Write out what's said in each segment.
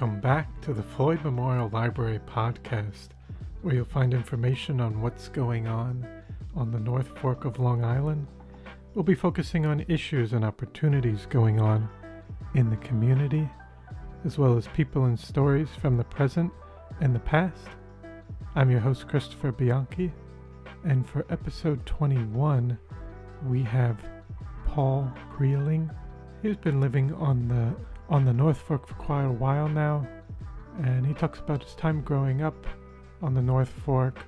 Welcome back to the Floyd Memorial Library podcast, where you'll find information on what's going on on the North Fork of Long Island. We'll be focusing on issues and opportunities going on in the community, as well as people and stories from the present and the past. I'm your host, Christopher Bianchi, and for episode 21, we have Paul Kreiling. He's been living on the on the North Fork for quite a while now, and he talks about his time growing up on the North Fork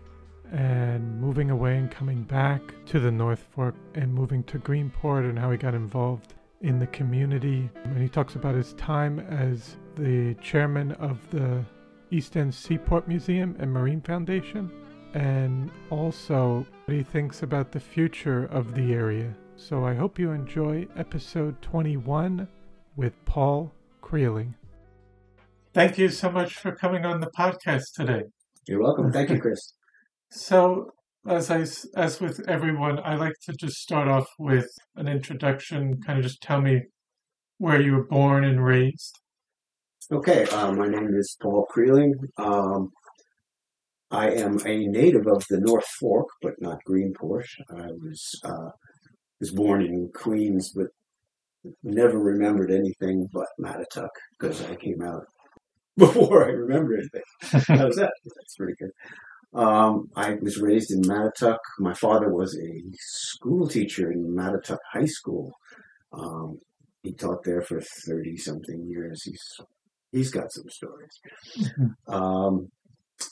and moving away and coming back to the North Fork and moving to Greenport and how he got involved in the community. And he talks about his time as the chairman of the East End Seaport Museum and Marine Foundation, and also what he thinks about the future of the area. So I hope you enjoy episode 21 with Paul Kreiling. Thank you so much for coming on the podcast today. You're welcome. Thank you, Chris. So, as I as with everyone, I like to just start off with an introduction. Kind of just tell me where you were born and raised. Okay, uh, my name is Paul Kreiling. Um, I am a native of the North Fork, but not Greenport. I was uh, was born in Queens, but never remembered anything but Mattituck because I came out before I remember anything. How's that? That's pretty good. Um, I was raised in Mattituck. My father was a school teacher in Mattituck High School. Um, he taught there for thirty something years. He's he's got some stories. Um,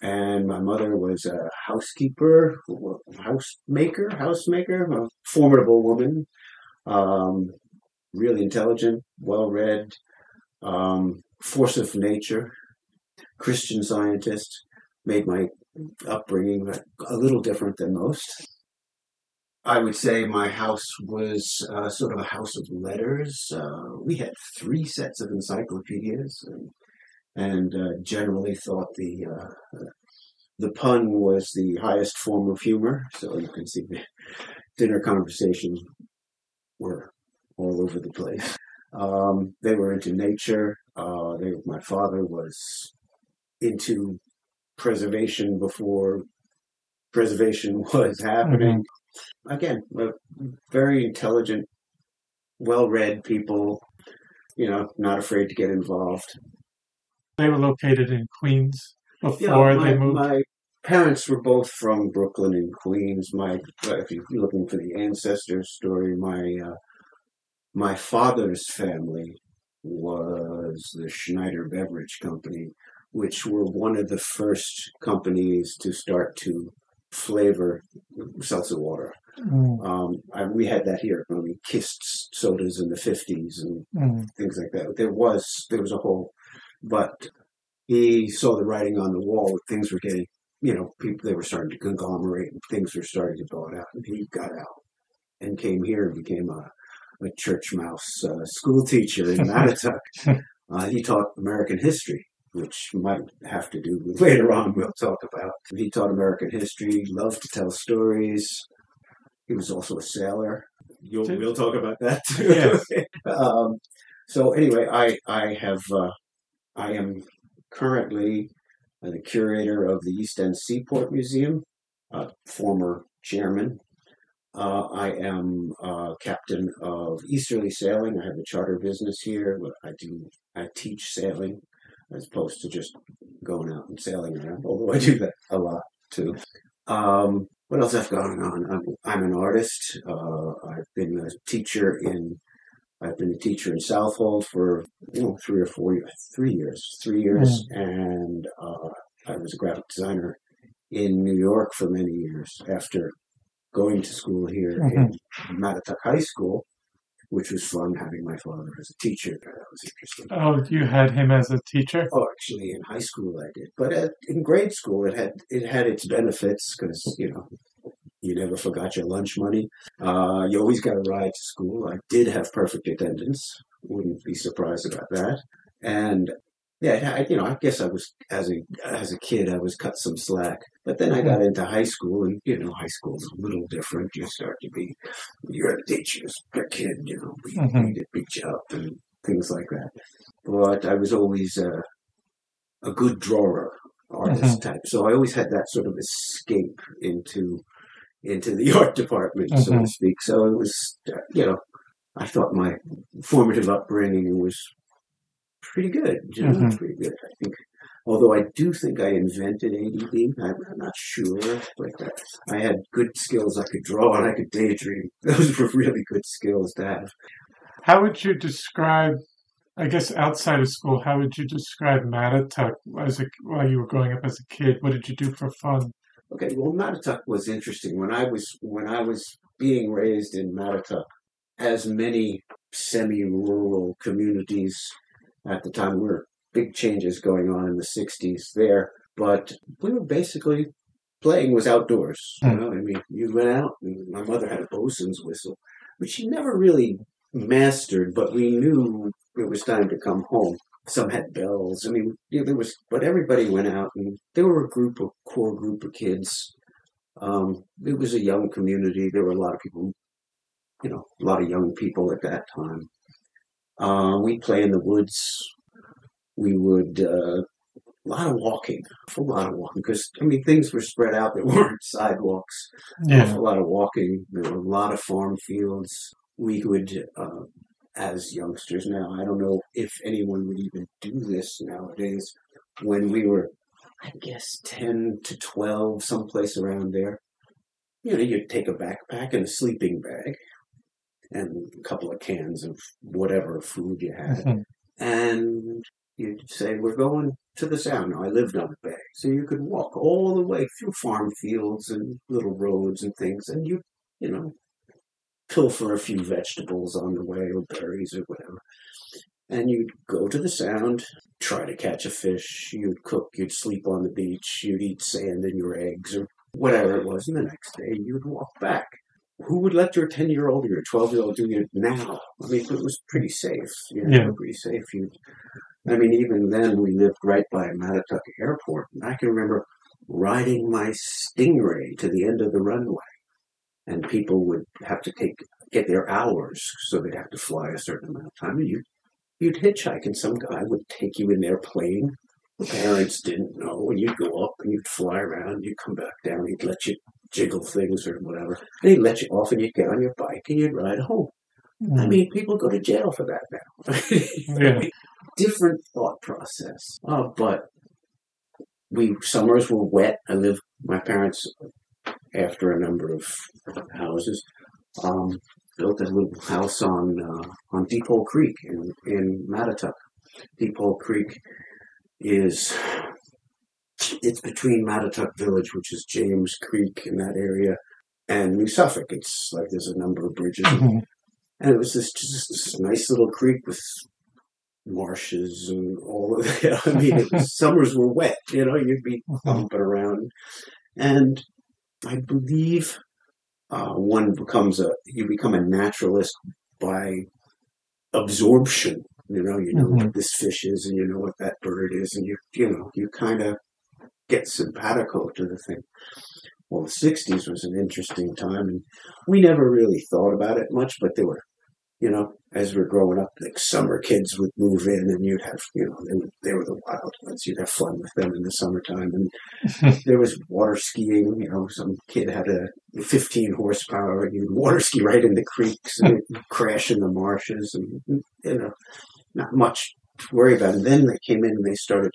and my mother was a housekeeper, housemaker, housemaker, a formidable woman. Um, really intelligent, well read, um, force of nature, Christian scientist, made my upbringing a little different than most. I would say my house was uh, sort of a house of letters. Uh, we had three sets of encyclopedias, and, and uh, generally thought the uh, the pun was the highest form of humor. So you can see the dinner conversations were all over the place. Um, they were into nature. Uh, they, my father was into preservation before preservation was happening. Mm-hmm. Again, very intelligent, well-read people. You know, not afraid to get involved. They were located in Queens before yeah, my, they moved. My parents were both from Brooklyn and Queens. My, if you're looking for the ancestor story, my uh, my father's family was the Schneider Beverage Company, which were one of the first companies to start to flavor seltzer water. Mm. Um, I, we had that here. I mean, kissed sodas in the fifties and mm. things like that. There was there was a whole, but he saw the writing on the wall. Things were getting, you know, people they were starting to conglomerate and things were starting to blow out. And he got out and came here and became a a church mouse uh, school teacher in Mattituck. uh, he taught American history, which might have to do with later on we'll talk about. He taught American history, loved to tell stories. He was also a sailor. You'll, we'll talk about that too. Yes. um, so anyway, I I have uh, I am currently the curator of the East End Seaport Museum, former chairman uh, I am uh, captain of Easterly Sailing. I have a charter business here. I do I teach sailing as opposed to just going out and sailing around. Although I do that a lot too. Um, what else I've going on? I'm, I'm an artist. Uh, I've been a teacher in I've been a teacher in Southold for you know three or four years, three years, three years, mm. and uh, I was a graphic designer in New York for many years after going to school here mm-hmm. in Mattituck High School, which was fun having my father as a teacher. That was interesting. Oh, you had him as a teacher? Oh, actually, in high school I did, but at, in grade school it had it had its benefits because you know you never forgot your lunch money. Uh, you always got a ride to school. I did have perfect attendance. Wouldn't be surprised about that. And yeah, I, you know, I guess I was as a as a kid, I was cut some slack. But then I got into high school, and you know, high school's a little different. You start to be, you're a teacher, a kid, you know, we, mm-hmm. beat you up and things like that. But I was always, uh, a good drawer artist type. So I always had that sort of escape into into the art department, so Mhm. to speak. So it was, uh, you know, I thought my formative upbringing was pretty good. You know, Mhm. pretty good. I think, although I do think I invented ADD. I'm, I'm not sure, but uh, I had good skills. I could draw and I could daydream. Those were really good skills to have. How would you describe, I guess outside of school, how would you describe Mattituck as a, while you were growing up as a kid? What did you do for fun? Okay, well, Mattituck was interesting when I was when I was being raised in Mattituck, as many semi-rural communities at the time We were big changes going on in the '60s there, but we were basically playing was outdoors. You know, I mean, you went out. And my mother had a bosun's whistle, which she never really mastered, but we knew it was time to come home. Some had bells. I mean, there was, but everybody went out, and there were a group of core group of kids. Um, it was a young community. There were a lot of people, you know, a lot of young people at that time. Uh, we'd play in the woods. We would uh, a lot of walking, a full lot of walking, because I mean things were spread out. There weren't sidewalks Yeah. a lot of walking. There were a lot of farm fields. We would, uh, as youngsters now, I don't know if anyone would even do this nowadays. When we were, I guess, 10 to 12, someplace around there, you know, you'd take a backpack and a sleeping bag and a couple of cans of whatever food you had Mhm. and you'd say, We're going to the sound. Now, I lived on the bay, so you could walk all the way through farm fields and little roads and things, and you, you know, pilfer a few vegetables on the way or berries or whatever. And you'd go to the sound, try to catch a fish, you'd cook, you'd sleep on the beach, you'd eat sand in your eggs or whatever it was, and the next day you'd walk back. Who would let your 10 year old or your 12 year old do it now? I mean, it was pretty safe. You know, Yeah. pretty safe. You'd I mean, even then, we lived right by Mattituck Airport. And I can remember riding my Stingray to the end of the runway. And people would have to take get their hours, so they'd have to fly a certain amount of time. And you'd, you'd hitchhike, and some guy would take you in their plane. The parents didn't know, and you'd go up and you'd fly around. and You'd come back down. He'd let you jiggle things or whatever. And he'd let you off, and you'd get on your bike and you'd ride home. I mean, people go to jail for that now. Yeah. Different thought process. Uh, but we summers were wet. I lived my parents after a number of houses. Um, built a little house on uh, on Deep Hole Creek in in Mattituck. Deep Hole Creek is it's between Mattituck Village, which is James Creek in that area, and New Suffolk. It's like there's a number of bridges Mhm. and it was this just this nice little creek with marshes and all of that. I mean, it was, summers were wet. You know, you'd be bumping around, and I believe uh, one becomes a you become a naturalist by absorption. You know, you know what this fish is, and you know what that bird is, and you you know you kind of get simpatico to the thing. Well, the '60s was an interesting time, and we never really thought about it much, but there were, you know, as we are growing up, like summer kids would move in, and you'd have, you know, they, would- they were the wild ones. You'd have fun with them in the summertime, and there was water skiing. You know, some kid had a 15 horsepower, and you'd water ski right in the creeks and crash in the marshes, and you know, not much to worry about. And then they came in and they started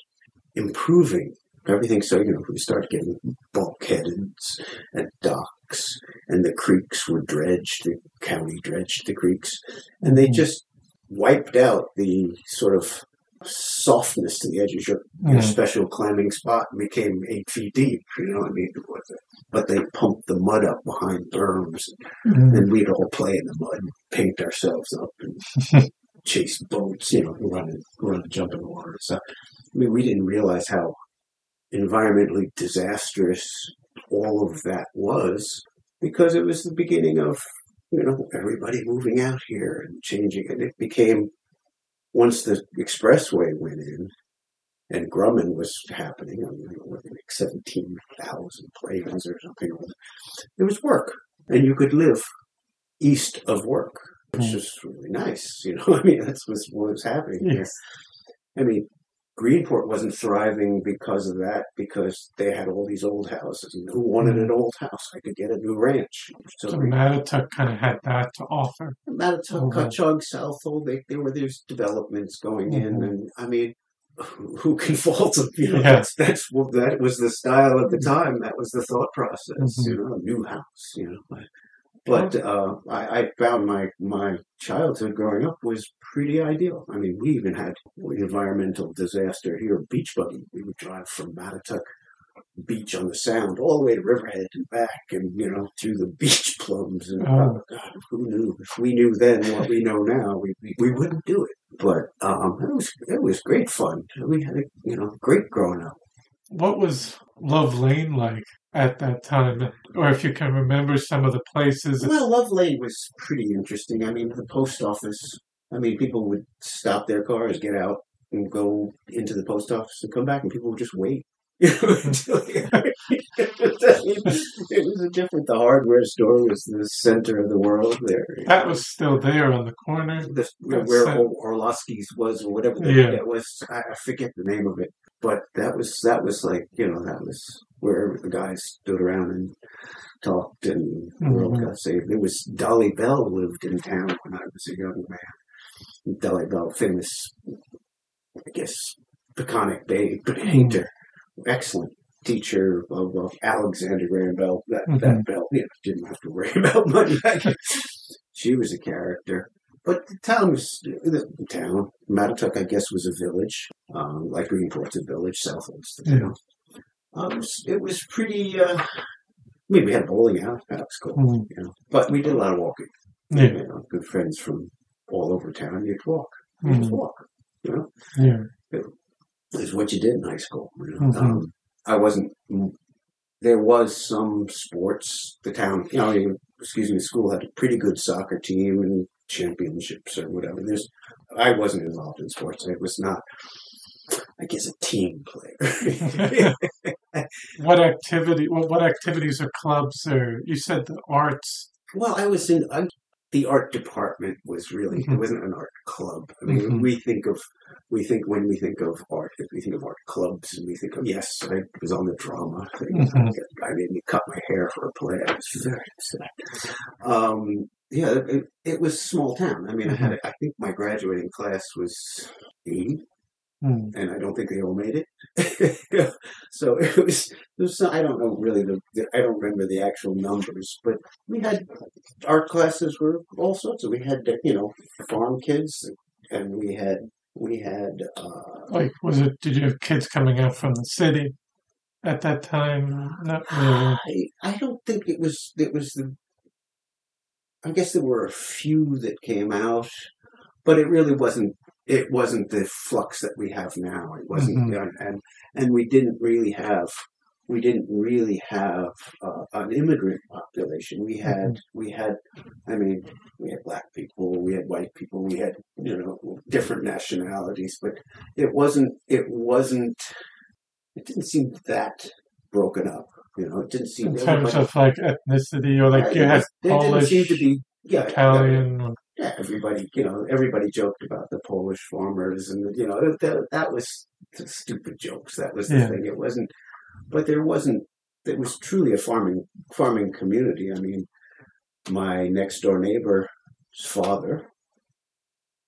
improving everything. So you know, we started getting bulkheads and docks, and the creeks were dredged. The county dredged the creeks, and they Mhm. just wiped out the sort of softness to the edges. Your, your Mhm. special climbing spot became eight feet deep. You know, what I mean, but they pumped the mud up behind berms, Mhm. and we'd all play in the mud, and paint ourselves up, and chase boats. You know, run and run and jump in the water. So, I mean, we didn't realize how environmentally disastrous all of that was because it was the beginning of you know everybody moving out here and changing and it became once the expressway went in and Grumman was happening, I mean, like 17,000 planes or something. It was work, and you could live east of work, which Mm. was really nice. You know, I mean, that's what was happening here. I mean, Greenport wasn't thriving because of that, because they had all these old houses. And who wanted an old house? I could get a new ranch. So, So Mattituck kind of had that to offer. Mattituck, Mhm. Cutchogue, Southold, they, there were these developments going in, Mhm. and I mean, who who can fault them? You know, Yeah. that's that's that was the style at the time. That was the thought process. Mhm. You know, a new house. You know, but uh, I, I found my my childhood growing up was pretty ideal. I mean, we even had environmental disaster here, beach buggy. We would drive from Mattituck Beach on the Sound all the way to Riverhead and back, and you know through the beach plums. And Oh. oh God, who knew? If we knew then what we know now, we we, we wouldn't do it. But um, it was it was great fun. We had a you know great growing up. What was Love Lane like at that time? Or if you can remember some of the places. Well, Love Lane was pretty interesting. I mean, the post office. I mean, people would stop their cars, get out, and go into the post office and come back, and people would just wait. Know, it was a different. The hardware store was the center of the world there. That was still there on the corner. the, where sad. Or- Orlovsky's was, or whatever the Yeah. that was. I forget the name of it, but that was that was like you know that was where the guys stood around and talked, and the world Mhm. got saved. It was Dolly Bell lived in town when I was a young man. Dolly Bell, famous, I guess, Peconic Bay painter, excellent teacher of, of Alexander Graham Bell. That Mhm. that Bell, you know, didn't have to worry about money. she was a character. But the town was the town. Mattituck, I guess, was a village, um, like Greenport's a village. Southold's the Yeah. town. Um, it, was, it was pretty. Uh, I mean, we had a bowling alley. That was cool. Mm, You know, but we did a lot of walking. Yeah. You know, good friends from all over town. You'd walk. You just Mm, walk. You know, yeah. is what you did in high school. You know? Mhm. um, I wasn't. There was some sports. The town, you know, excuse me, school had a pretty good soccer team and championships or whatever. There's, I wasn't involved in sports. I was not. I guess a team player. What activity? What, what activities or clubs or you said the arts? well, I was in. I, the art department was really. It Mhm. wasn't an art club. I mean, Mhm. we think of. We think when we think of art, we think of art clubs, and we think of yes, I was on the drama thing. Mhm. I made me cut my hair for a play. I was very upset. Um, yeah, it, it was a small town. I mean, I had. I think my graduating class was eighty, Mm, and I don't think they all made it. so it was. It was. I don't know really. The, the I don't remember the actual numbers, but we had art classes were all sorts of. We had you know farm kids, and we had we had. Uh, Like, was it? Did you have kids coming out from the city at that time? Not really. I, I don't think it was it was the I guess there were a few that came out, but it really wasn't it wasn't the flux that we have now. It wasn't Mhm. and, and we didn't really have we didn't really have uh, an immigrant population. We had we had I mean we had black people, we had white people, we had you know different nationalities, but it wasn't it wasn't it didn't seem that broken up. You know, it didn't seem In terms everybody- of like ethnicity or like Right, you it had was- there didn't Polish, seem to be yeah, Italian. or- Yeah, everybody, you know, everybody joked about the Polish farmers, and you know that that was stupid jokes. That was the Yeah. thing. It wasn't, but there wasn't. It was truly a farming farming community. I mean, my next door neighbor's father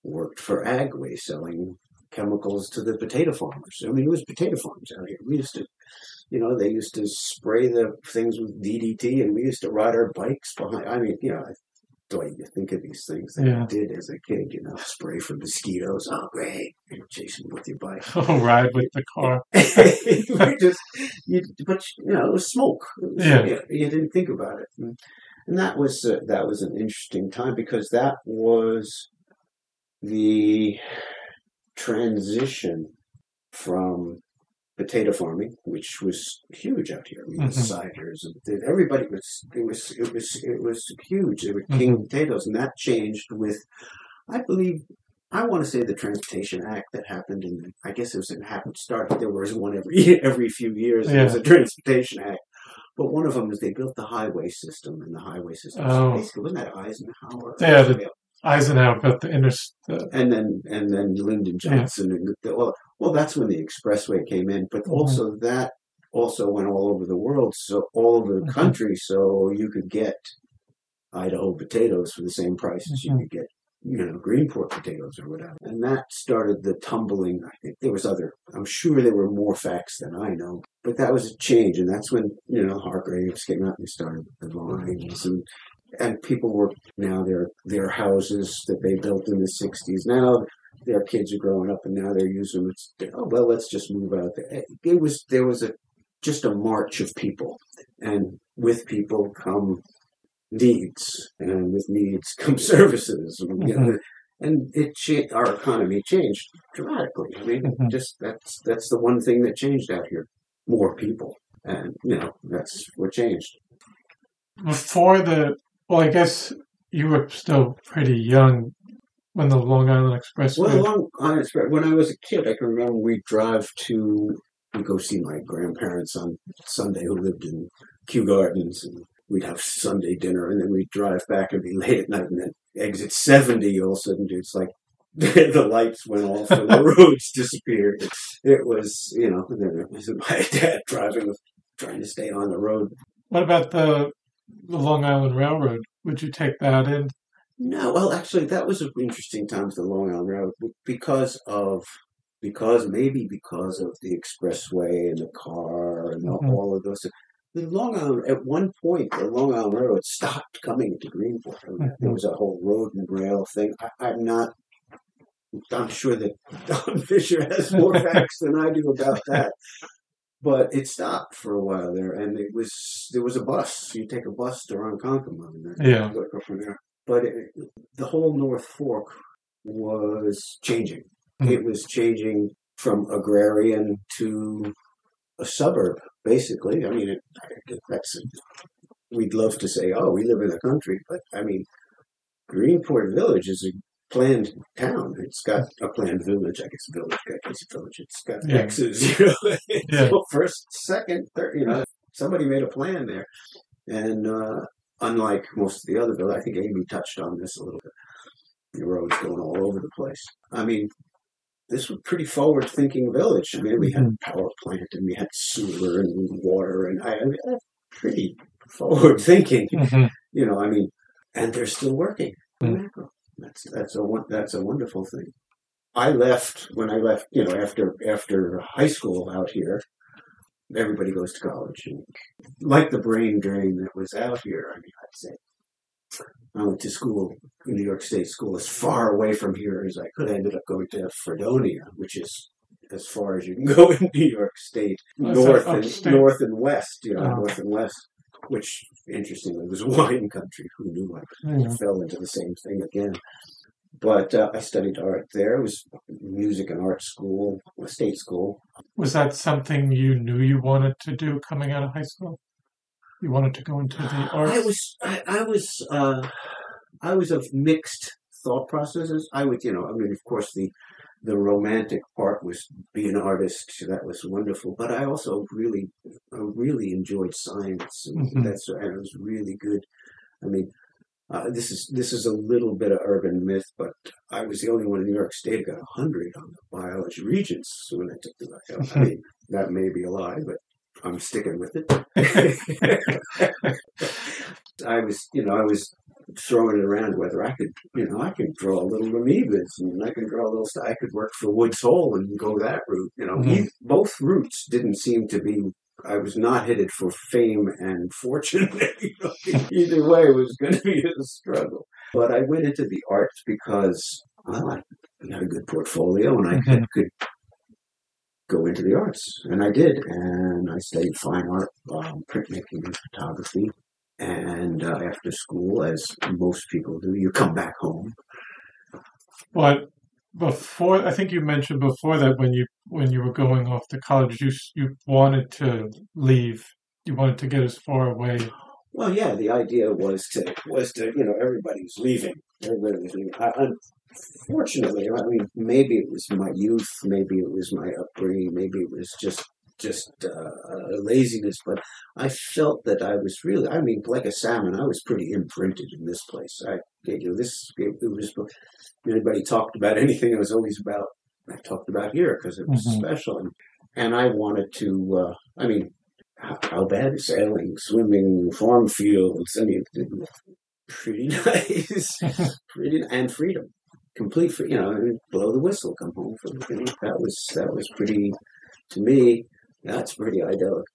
worked for Agway selling chemicals to the potato farmers. I mean, it was potato farms out here. We used to, you know, they used to spray the things with DDT, and we used to ride our bikes behind. I mean, you know, the way you think of these things that Yeah. you did as a kid, you know, spray for mosquitoes. Oh, great! You're chasing with your bike. Oh, ride with the car. you just, you, but you know, it was smoke. It was- Yeah. you, you didn't think about it, and, and that was uh, that was an interesting time because that was the transition from potato farming, which was huge out here. I mean, the Mhm. ciders and everybody was it was it was it was huge. They were king potatoes, and that changed with, I believe. I want to say the Transportation Act that happened in, I guess it was in happened started. There was one every every few years. There was a Transportation Act, but one of them is they built the highway system, and the highway system Oh. basically wasn't that Eisenhower? Yeah, the- Eisenhower built the inner. The, and then and then Lyndon Johnson. And the, well, well, that's when the expressway came in, but Mhm. also that also went all over the world, so all over the Mhm. country, so you could get Idaho potatoes for the same price as you Mhm. could get, you know, Greenport potatoes or whatever. And that started the tumbling. I think there was other. I'm sure there were more facts than I know, but that was a change, and that's when you know Hargraves came out and started the lines and. And people were now their their houses that they built in the '60s. Now their kids are growing up and now they're using it. Oh well, let's just move out there. It was there was a just a march of people, and with people come needs, and with needs come services. You know, and it cha- our economy changed dramatically. I mean, Mhm. just that's that's the one thing that changed out here. More people, and you know that's what changed. before the, well, I guess you were still pretty young when the Long Island Expressway. Well, Long Island Express. When I was a kid, I can remember we'd drive to we go see my grandparents on Sunday who lived in Kew Gardens, and we'd have Sunday dinner, and then we'd drive back and be late at night, and then exit seventy. All of a sudden, it's like the lights went off and the roads disappeared. It was, you know, and then it was my dad driving, trying to stay on the road. What about the the Long Island Railroad? Would you take that in? No, well, actually, that was an interesting time with the Long Island Railroad because of because maybe because of the expressway and the car and Mhm. all of those. The Long Island at one point, the Long Island Railroad stopped coming to Greenport. I mean, There Mhm. was a whole road and rail thing. I, I'm not. I'm sure that Don Fisher has more facts than I do about that. But it stopped for a while there, and it was there was a bus. You take a bus to Ronkonkoma, and then Yeah. go from there. But it, the whole North Fork was changing. Mhm. It was changing from agrarian to a suburb, basically. I mean, it, that's we'd love to say, oh, we live in the country, but I mean, Greenport Village is a planned town. It's got a planned village. I guess village, I guess village. It's got Yeah. X's, you know. Yeah. so first, second, third, you know, somebody made a plan there, and uh, unlike most of the other villages, I think Amy touched on this a little bit. The roads going all over the place. I mean, this was a pretty forward-thinking village. I mean, we had a power plant and we had sewer and water, and I, I mean, that's pretty forward-thinking. Mhm. You know, I mean, and they're still working. Mm. That's that's a that's a wonderful thing. I left when I left. You know, after after high school out here, everybody goes to college, and like the brain drain that was out here. I mean, I'd say I went to school, in New York State School, as far away from here as I could. I ended up going to Fredonia, which is as far as you can go in New York State, north and upstate. north and west. You know, Oh. north and west. Which, interestingly, was wine country. Who knew I Yeah. fell into the same thing again. But uh, I studied art there. It was music and art school, a state school. Was that something you knew you wanted to do coming out of high school? You wanted to go into the arts? I was, I, I was, uh, I was of mixed thought processes. I would, you know, I mean, of course, the the romantic part was be an artist. That was wonderful. But I also really, really enjoyed science, and Mhm. that's and it was really good. I mean, uh, this is this is a little bit of urban myth, but I was the only one in New York State who got a hundred on the biology regents when I took the. I mean, that may be a lie, but I'm sticking with it. I was, you know, I was throwing it around whether I could, you know, I could draw a little amoebas and I could draw little stuff. I could work for Woods Hole and go that route. You know, Mhm. E- both routes didn't seem to be. I was not headed for fame and fortune. Either way was going to be a struggle. But I went into the arts because well, I had a good portfolio and I could, could go into the arts, and I did. And I studied fine art, um, printmaking, and photography. And uh, after school, as most people do, you come back home. But before, I think you mentioned before that when you when you were going off to college, you you wanted to leave. You wanted to get as far away. Well, yeah, the idea was to was to you know everybody was leaving. Everybody was leaving. I, unfortunately, I mean, maybe it was my youth, maybe it was my upbringing, maybe it was just just uh, laziness, but I felt that I was really, I mean, like a salmon, I was pretty imprinted in this place. I, you know, this, it, it was, anybody talked about anything, it was always about, I talked about here because it was mm-hmm. special. And, and I wanted to, uh, I mean, how, how, bad is sailing, swimming, farm fields? I mean, pretty nice, pretty, and freedom complete for you know blow the whistle come home from you know, that was that was pretty to me that's pretty idyllic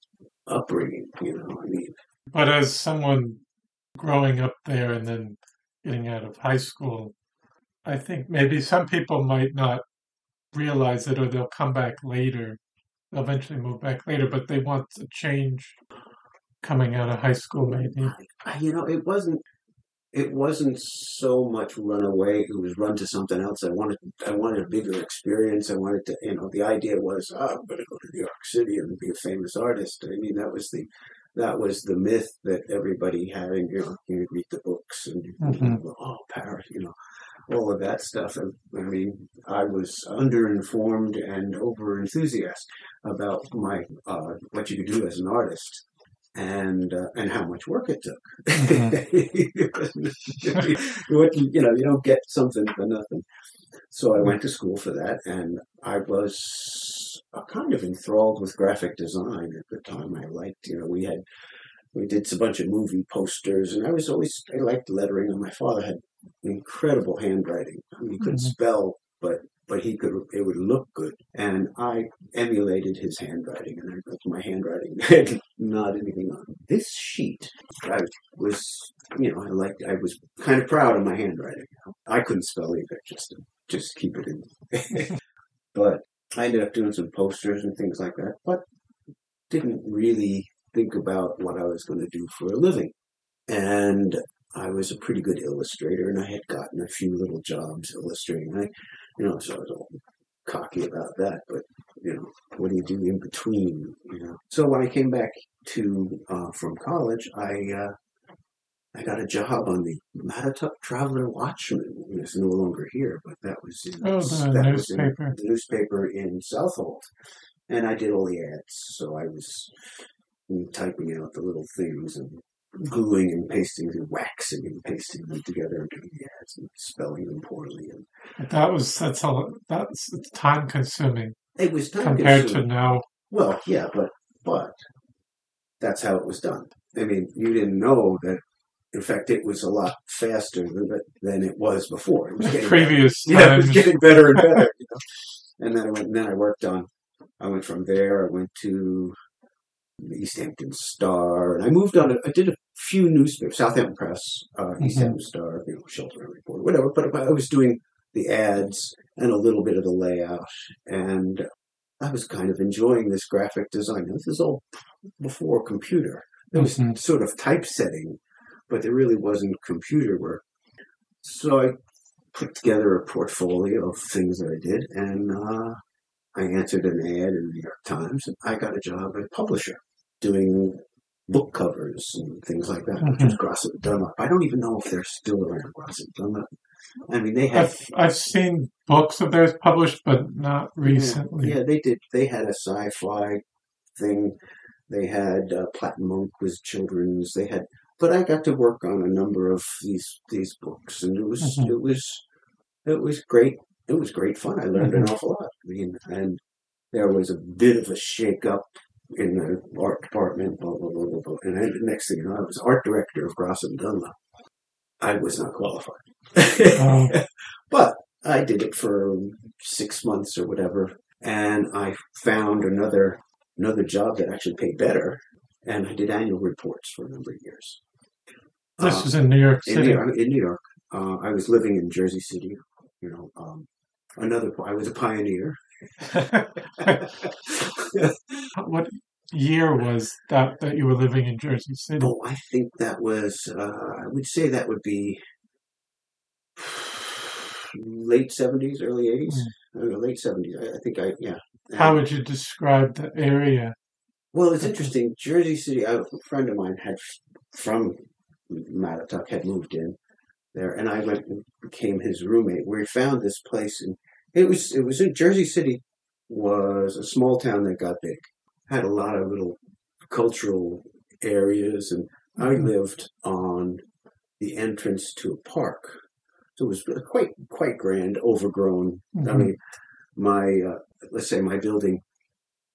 upbringing, you know. I mean, but as someone growing up there and then getting out of high school, I think maybe some people might not realize it, or they'll come back later. They'll eventually move back later, but they want to change coming out of high school, maybe. You know, it wasn't it wasn't so much run away. It was run to something else. I wanted, I wanted a bigger experience. I wanted to, you know, the idea was, oh, I'm going to go to New York City and be a famous artist. I mean, that was the, that was the myth that everybody had. And, you know, you read the books and, mm-hmm. oh, Paris, you know, all of that stuff. And, I mean, I was underinformed and over enthusiastic about my, uh, what you could do as an artist and uh, and how much work it took. Mm-hmm. what you, you know, you don't get something for nothing. So I went to school for that, and I was uh, kind of enthralled with graphic design at the time. I liked, you know, we had we did a bunch of movie posters, and I was always I liked lettering. And my father had incredible handwriting. I mean, he could mm-hmm. spell, but but he could it would look good. And i emulated his handwriting and i wrote my handwriting. Not anything on this sheet i was you know i liked i was kind of proud of my handwriting. I couldn't spell either just to just keep it in. But i ended up doing some posters and things like that but didn't really think about what i was going to do for a living. And I was a pretty good illustrator, and I had gotten a few little jobs illustrating. I you know, so I was all cocky about that. But you know, what do you do in between? You know. So when I came back to uh, from college, I uh, I got a job on the Mattituck Traveler Watchman. It's no longer here, but that was in, oh, the that newspaper. Was in the newspaper in Southold, and I did all the ads. So I was typing out the little things and gluing and pasting and waxing and pasting them together and doing the ads and spelling them poorly. And that was that's all that's time consuming. It was time compared consuming. to now. Well, yeah, but but that's how it was done. I mean, you didn't know that. In fact, it was a lot faster than, than it was before. It was getting previous, better. yeah, it was getting better and better. You know? And then I went. And then I worked on. I went from there. I went to the East Hampton Star, and I moved on. I did a few newspapers, Southampton Press, uh, East mm-hmm. Hampton Star, you know, Shelter Report, whatever. But I was doing the ads and a little bit of the layout, and I was kind of enjoying this graphic design. This is all before computer. There was mm-hmm. sort of typesetting, but there really wasn't computer work. So I put together a portfolio of things that I did, and uh, I answered an ad in the New York Times, and I got a job at a publisher doing book covers and things like that, mm-hmm. which was Dunlap. I don't even know if they're still around Grosset Dunlap. I mean, they have. I've, I've seen books of theirs published, but not recently. Yeah, yeah, they did. They had a sci-fi thing. They had uh, Platt & Munk was children's. They had, but I got to work on a number of these these books, and it was mm-hmm. it was it was great it was great fun. I learned mm-hmm. an awful lot. I mean, and there was a bit of a shake up in the art department, blah, blah, blah, blah, blah. And then the next thing you know, I was art director of Grosset Dunlap. I was not qualified. Oh. but I did it for six months or whatever. And I found another another job that actually paid better. And I did annual reports for a number of years. This uh, was in New York City. In New York. In New York. Uh, I was living in Jersey City, you know, um, another. I was a pioneer. What year was that that you were living in Jersey City? Oh, I think that was. Uh, I would say that would be late seventies, early eighties, mm. late seventies. I, I, think I yeah. How would you describe the area? Well, it's interesting. Jersey City. A friend of mine had from Mattituck had moved in there, and I went and became his roommate. We found this place, and it was it was in Jersey City was a small town that got big, had a lot of little cultural areas, and I Mhm. lived on the entrance to a park. So it was quite quite grand, overgrown. I Mhm. mean, my uh, let's say my building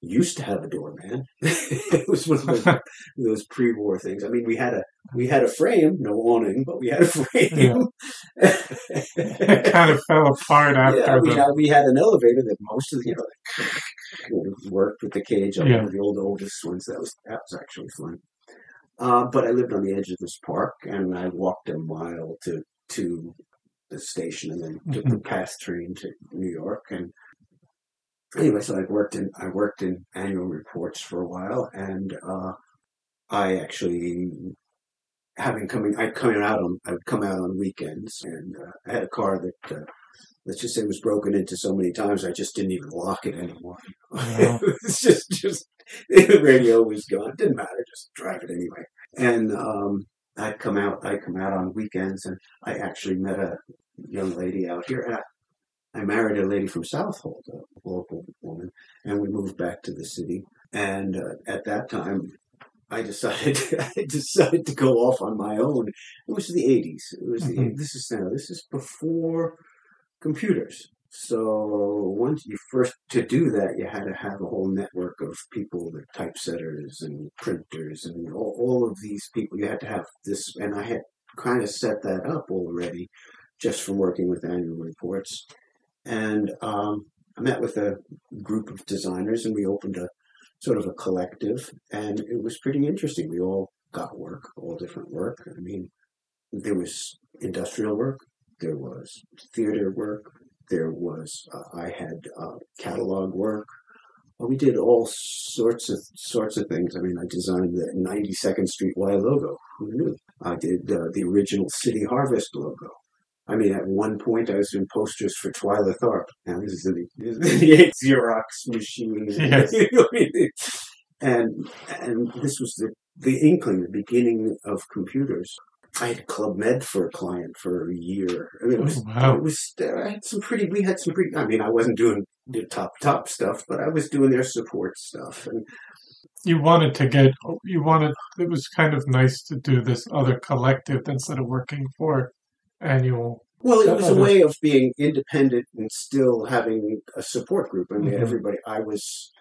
used to have a doorman. it was one of those, those pre-war things. I mean, we had a we had a frame, no awning, but we had a frame. it kind of fell apart after yeah, we the. had we had an elevator that most of the you know worked with the cage Yeah. the old oldest ones. That was that was actually fun. Uh, but I lived on the edge of this park, and I walked a mile to to the station, and then took the fast train to New York. And anyway, so I worked in I worked in annual reports for a while, and uh, I actually having coming I coming out on I would come out on weekends, and uh, I had a car that. Uh, Let's just say was broken into so many times I just didn't even lock it anymore. Wow. it was just just the radio was gone. Didn't matter, just drive it anyway. And um, I'd come out I'd come out on weekends and I actually met a young lady out here and I, I married a lady from Southold, a local woman, and we moved back to the city. And uh, at that time, I decided I decided to go off on my own. It was the eighties. It was the Mhm. this is now this is before computers. So once you first to do that, you had to have a whole network of people, the typesetters and printers and all, all of these people. You had to have this, and I had kind of set that up already, just from working with annual reports. And um, I met with a group of designers, and we opened a sort of a collective, and it was pretty interesting. We all got work, all different work. I mean, there was industrial work, there was theater work, there was uh, I had uh, catalog work. Well, we did all sorts of sorts of things. I mean, I designed the 92nd Street Y logo. Who knew? I did uh, the original City Harvest logo. I mean, at one point, I was doing posters for Twyla Tharp. Now, this is in the, this is in the Xerox machine. Yes. and and this was the the inkling, the beginning of computers. I had Club Med for a client for a year. I mean, it was, Oh, wow. it was, uh, I had some pretty, we had some pretty, I mean, I wasn't doing the top, top stuff, but I was doing their support stuff. And You wanted to get. You wanted. It was kind of nice to do this other collective instead of working for annual. well, it was a way of being independent and still having a support group. I mean, Mhm. everybody, I was,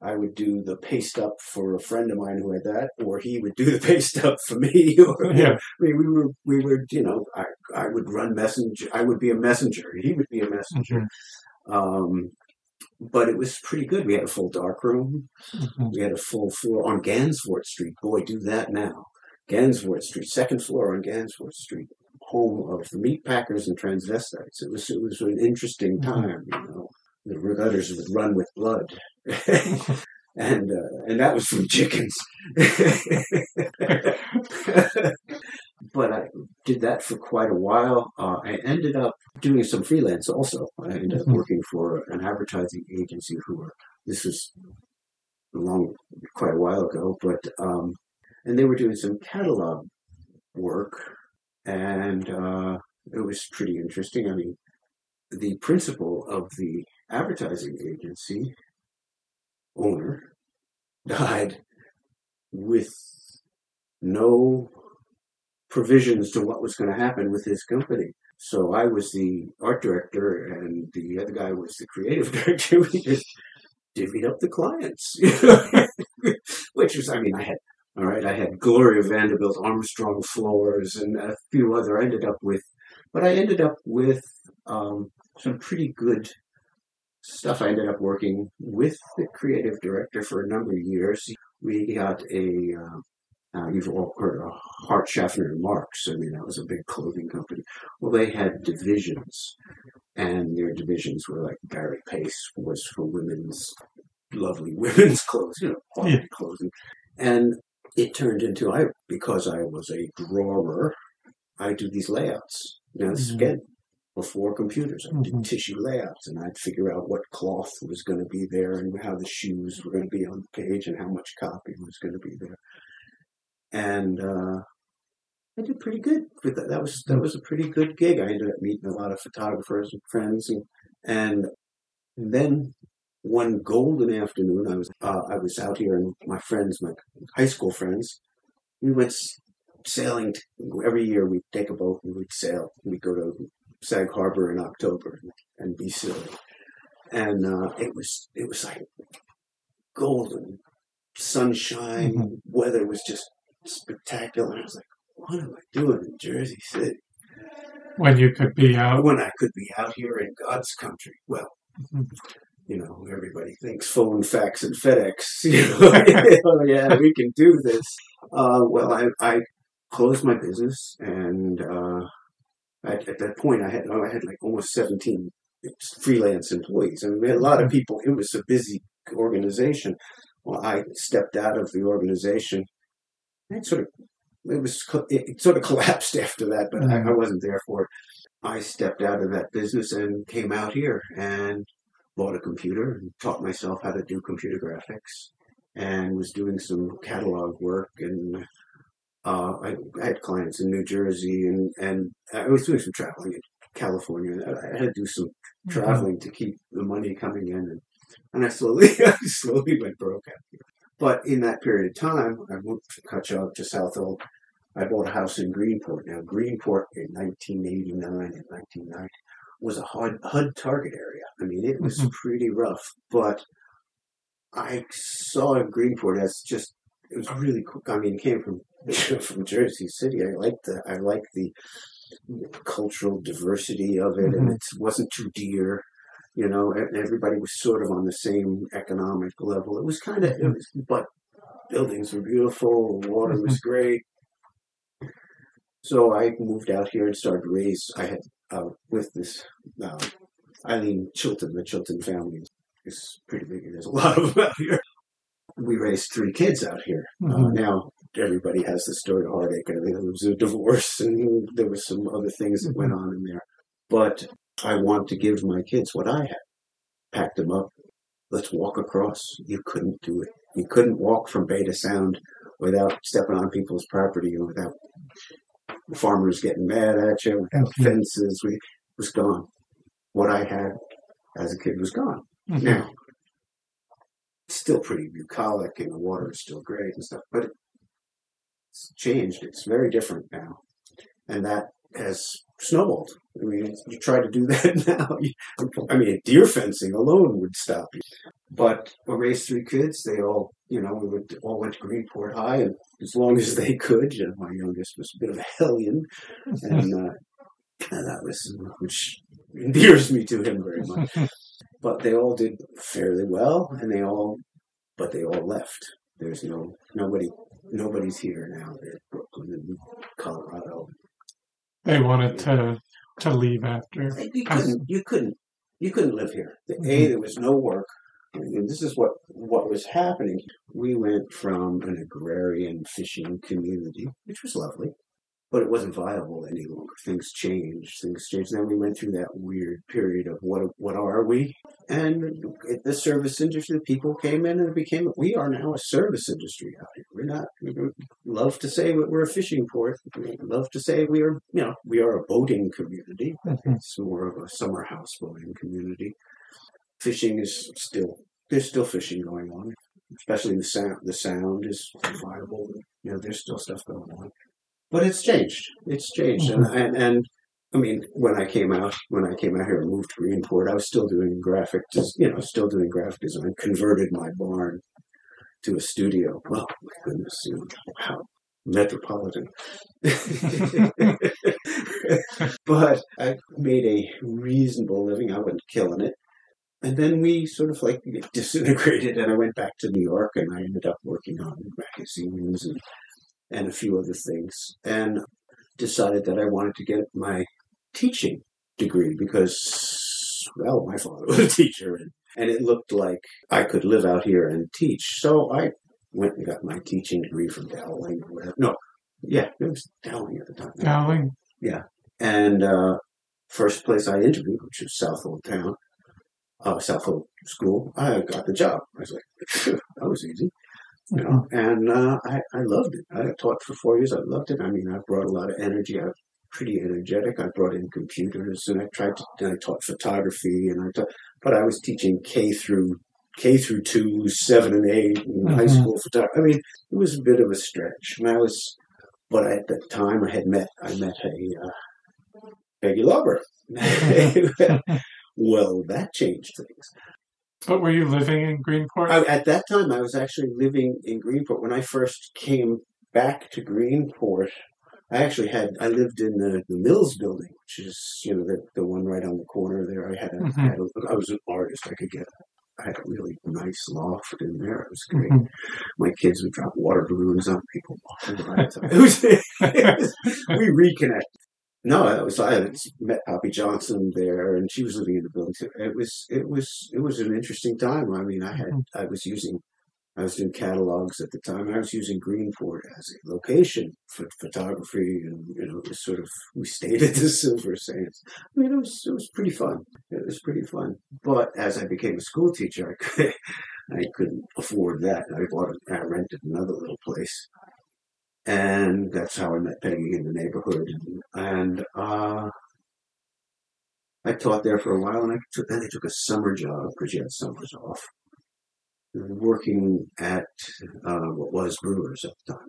I would do the paste up for a friend of mine who had that, or he would do the paste up for me. Or, Yeah. I mean, we were, we were, you know, I, I would run messenger. I would be a messenger. He would be a messenger. Mhm. Um, but it was pretty good. We had a full dark room. Mhm. We had a full floor on Gansevoort Street. Boy, do that now. Gansevoort Street, second floor on Gansevoort Street, home of the meat packers and transvestites. It was it was an interesting Mhm. time. You know, the gutters would run with blood, and uh, and that was from chickens. but I did that for quite a while. Uh, I ended up doing some freelance also. I ended up Mhm. working for an advertising agency who were this was long quite a while ago, but um, and they were doing some catalog work, and uh, it was pretty interesting. I mean, the principal of the advertising agency owner died with no provisions to what was going to happen with his company. So I was the art director, and the other guy was the creative director. We just divvied up the clients, which was, I mean, I had, all right, I had Gloria Vanderbilt, Armstrong Floors, and a few other. I ended up with, but I ended up with um, some pretty good stuff. I ended up working with the creative director for a number of years. We got a, uh, uh, you've all heard of Hart Schaffner and Marx. I mean, that was a big clothing company. Well, they had divisions, and their divisions were like Barrie Pace was for women's, lovely women's clothes, you know, quality Yeah. clothing. And it turned into, I because I was a drawer, I do these layouts. Now, this is Mhm. again before computers. I did Mhm. tissue layouts, and I'd figure out what cloth was going to be there, and how the shoes were going to be on the page, and how much copy was going to be there. And uh, I did pretty good with that. That was that was a pretty good gig. I ended up meeting a lot of photographers and friends, and and then one golden afternoon, I was uh, I was out here, and my friends, my high school friends, we went sailing. every year, we'd take a boat and we'd sail. We'd go to Sag Harbor in October and be silly. And uh, it was it was like golden sunshine. Mm-hmm. Weather was just spectacular. I was like, what am I doing in Jersey City? When you could be out. When I could be out here in God's country. Well, mm-hmm. You know, everybody thinks phone, fax, and FedEx. You know, oh, yeah, we can do this. Uh, well, I, I closed my business, and uh, at, at, that point, I had I had like almost seventeen freelance employees. I mean, we had a lot of mm-hmm. people. It was a busy organization. Well, I stepped out of the organization. It sort of it was it sort of collapsed after that, but mm-hmm. I, I wasn't there for it. I stepped out of that business and came out here and bought a computer and taught myself how to do computer graphics and was doing some catalog work and uh, I, I, had clients in New Jersey and, and I was doing some traveling in California. I had to do some mm-hmm. traveling mm-hmm. to keep the money coming in and, and I slowly I slowly went broke out here. But in that period of time, I moved to Cutchogue to Southold. I bought a house in Greenport. Now, Greenport in 1989 and 1990 was a HUD, HUD target area. I mean, it was mm-hmm. pretty rough, but I saw Greenport as just it was really cool. I mean, it came from from Jersey City. I liked the I like the cultural diversity of it, mm-hmm. and it wasn't too dear. You know, everybody was sort of on the same economic level. It was kind of, it was, but buildings were beautiful, the water was mm-hmm. great. So I moved out here and started raise. I had uh, with this uh, Eileen Chilton, the Chilton family is pretty big. There's a lot of them out here. We raised three kids out here. Uh, mm-hmm. Uh, now everybody has the story of heartache. I mean, there was a divorce, and there was some other things that went mm-hmm. on in there. But I want to give my kids what I had. Packed them up. Let's walk across. You couldn't do it. You couldn't walk from Bay to Sound without stepping on people's property and without farmers getting mad at you, fences. We was gone. What I had as a kid was gone. Mm-hmm. Now, still pretty bucolic and the water is still great and stuff, but it's changed. It's very different now. And that has snowballed. I mean, you try to do that now. I mean, deer fencing alone would stop you. But I raised three kids. They all, you know, we would, all went to Greenport High, and as long as they could. You know, my youngest was a bit of a hellion, and, uh, and that was which endears me to him very much. but they all did fairly well, and they all, but they all left. There's no nobody, nobody's here now. They're Brooklyn and Colorado. They wanted to to leave after. You couldn't. You couldn't. You couldn't live here. Mm-hmm. A, there was no work. And this is what, what was happening. We went from an agrarian fishing community, which was lovely, but it wasn't viable any longer. Things changed. Things changed. Then we went through that weird period of what what are we? And the service industry, people came in and it became we are now a service industry out here. We're not. We love to say we're a fishing port. We love to say we are. You know, we are a boating community. Mm-hmm. It's more of a summer house boating community fishing is still there's still fishing going on, especially the sound. The sound is viable. You know, there's still stuff going on, but it's changed. It's changed, mm-hmm. and, and and I mean, when I came out, when I came out here and moved to Greenport, I was still doing graphic, you know, still doing graphic design. Converted my barn to a studio. Well, my goodness, you know, wow, metropolitan. but I made a reasonable living. I wasn't killing it, and then we sort of like disintegrated, and I went back to New York, and I ended up working on magazines and and a few other things, and decided that I wanted to get my teaching degree because, well, my father was a teacher, and, and it looked like I could live out here and teach. So I went and got my teaching degree from Dowling or whatever. No, yeah, it was Dowling at the time. Dowling. Yeah, and uh, first place I interviewed, which was Southold Town, uh, Southold School, I got the job. I was like, that was easy. You know, mm-hmm. and uh, I, I loved it. I taught for four years. I loved it. I mean, I brought a lot of energy. I was pretty energetic. I brought in computers and I tried to, and I taught photography and I taught, but I was teaching K through K through two, seven and eight, and high Mhm. school photography. I mean, it was a bit of a stretch. And I was, but at the time I had met, I met a uh, Peggy Lover. well, that changed things. But were you living in Greenport? I, at that time, I was actually living in Greenport. When I first came back to Greenport, I actually had I lived in the, the Mills building, which is you know the, the one right on the corner there. I had a, I, had a I was an artist. I could get I had a really nice loft in there. It was great. Mhm. My kids would drop water balloons on people walking by. So It was, it was we reconnected. No, I was I met Poppy Johnson there, and she was living in the building. So it was it was it was an interesting time. I mean, I had hmm. I was using I was doing catalogs at the time. I was using Greenport as a location for photography, and you know, it was sort of we stayed at the Silver Sands. I mean, it was it was pretty fun. It was pretty fun. But as I became a school teacher, I could, I couldn't afford that. I bought I rented another little place, and that's how I met Peggy in the neighborhood. And uh, I taught there for a while, and I took then I took a summer job because you had summers off, working at uh, what was Brewers at the time.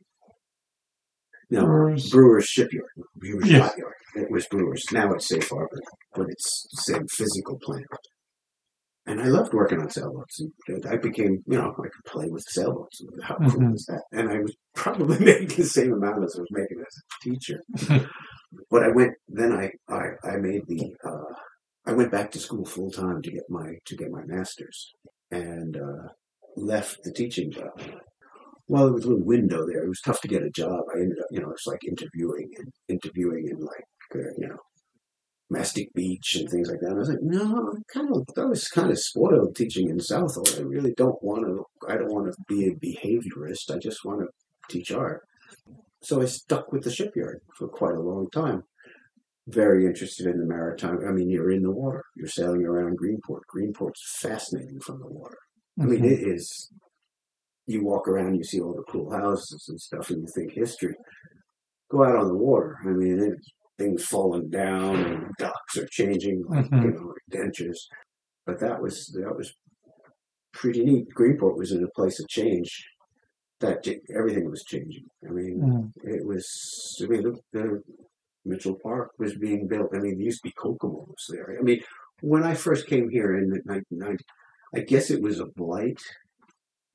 No, Brewers. Brewers Shipyard, Brewers Yes. Yacht Yard. It was Brewers. Now it's Safe Harbor, but it's the same physical plant. And I loved working on sailboats. And I became, you know, I could play with sailboats. How cool Mhm. is that? And I was probably making the same amount as I was making as a teacher. but I went. Then I, I, I made the. Uh, I went back to school full time to get my to get my master's, and uh, left the teaching job. Well, there was a little window there. It was tough to get a job. I ended up, you know, it's like interviewing and interviewing and like, uh, you know, Mastic Beach and things like that. And I was like, no, I kind of, I was kind of spoiled teaching in Southold. I really don't want to. I don't want to be a behaviorist. I just want to teach art. So I stuck with the shipyard for quite a long time. Very interested in the maritime. I mean, you're in the water. You're sailing around Greenport. Greenport's fascinating from the water. I mean, Mhm. it is. You walk around, you see all the cool houses and stuff, and you think history. Go out on the water. I mean, it's things falling down, and docks are changing, like Mhm. you know, dentures. But that was that was pretty neat. Greenport was in a place of change. That everything was changing. I mean, Mhm. it was. I mean, the, the Mitchell Park was being built. I mean, there used to be Kokomo's there. I mean, when I first came here in 1990, I guess it was a blight,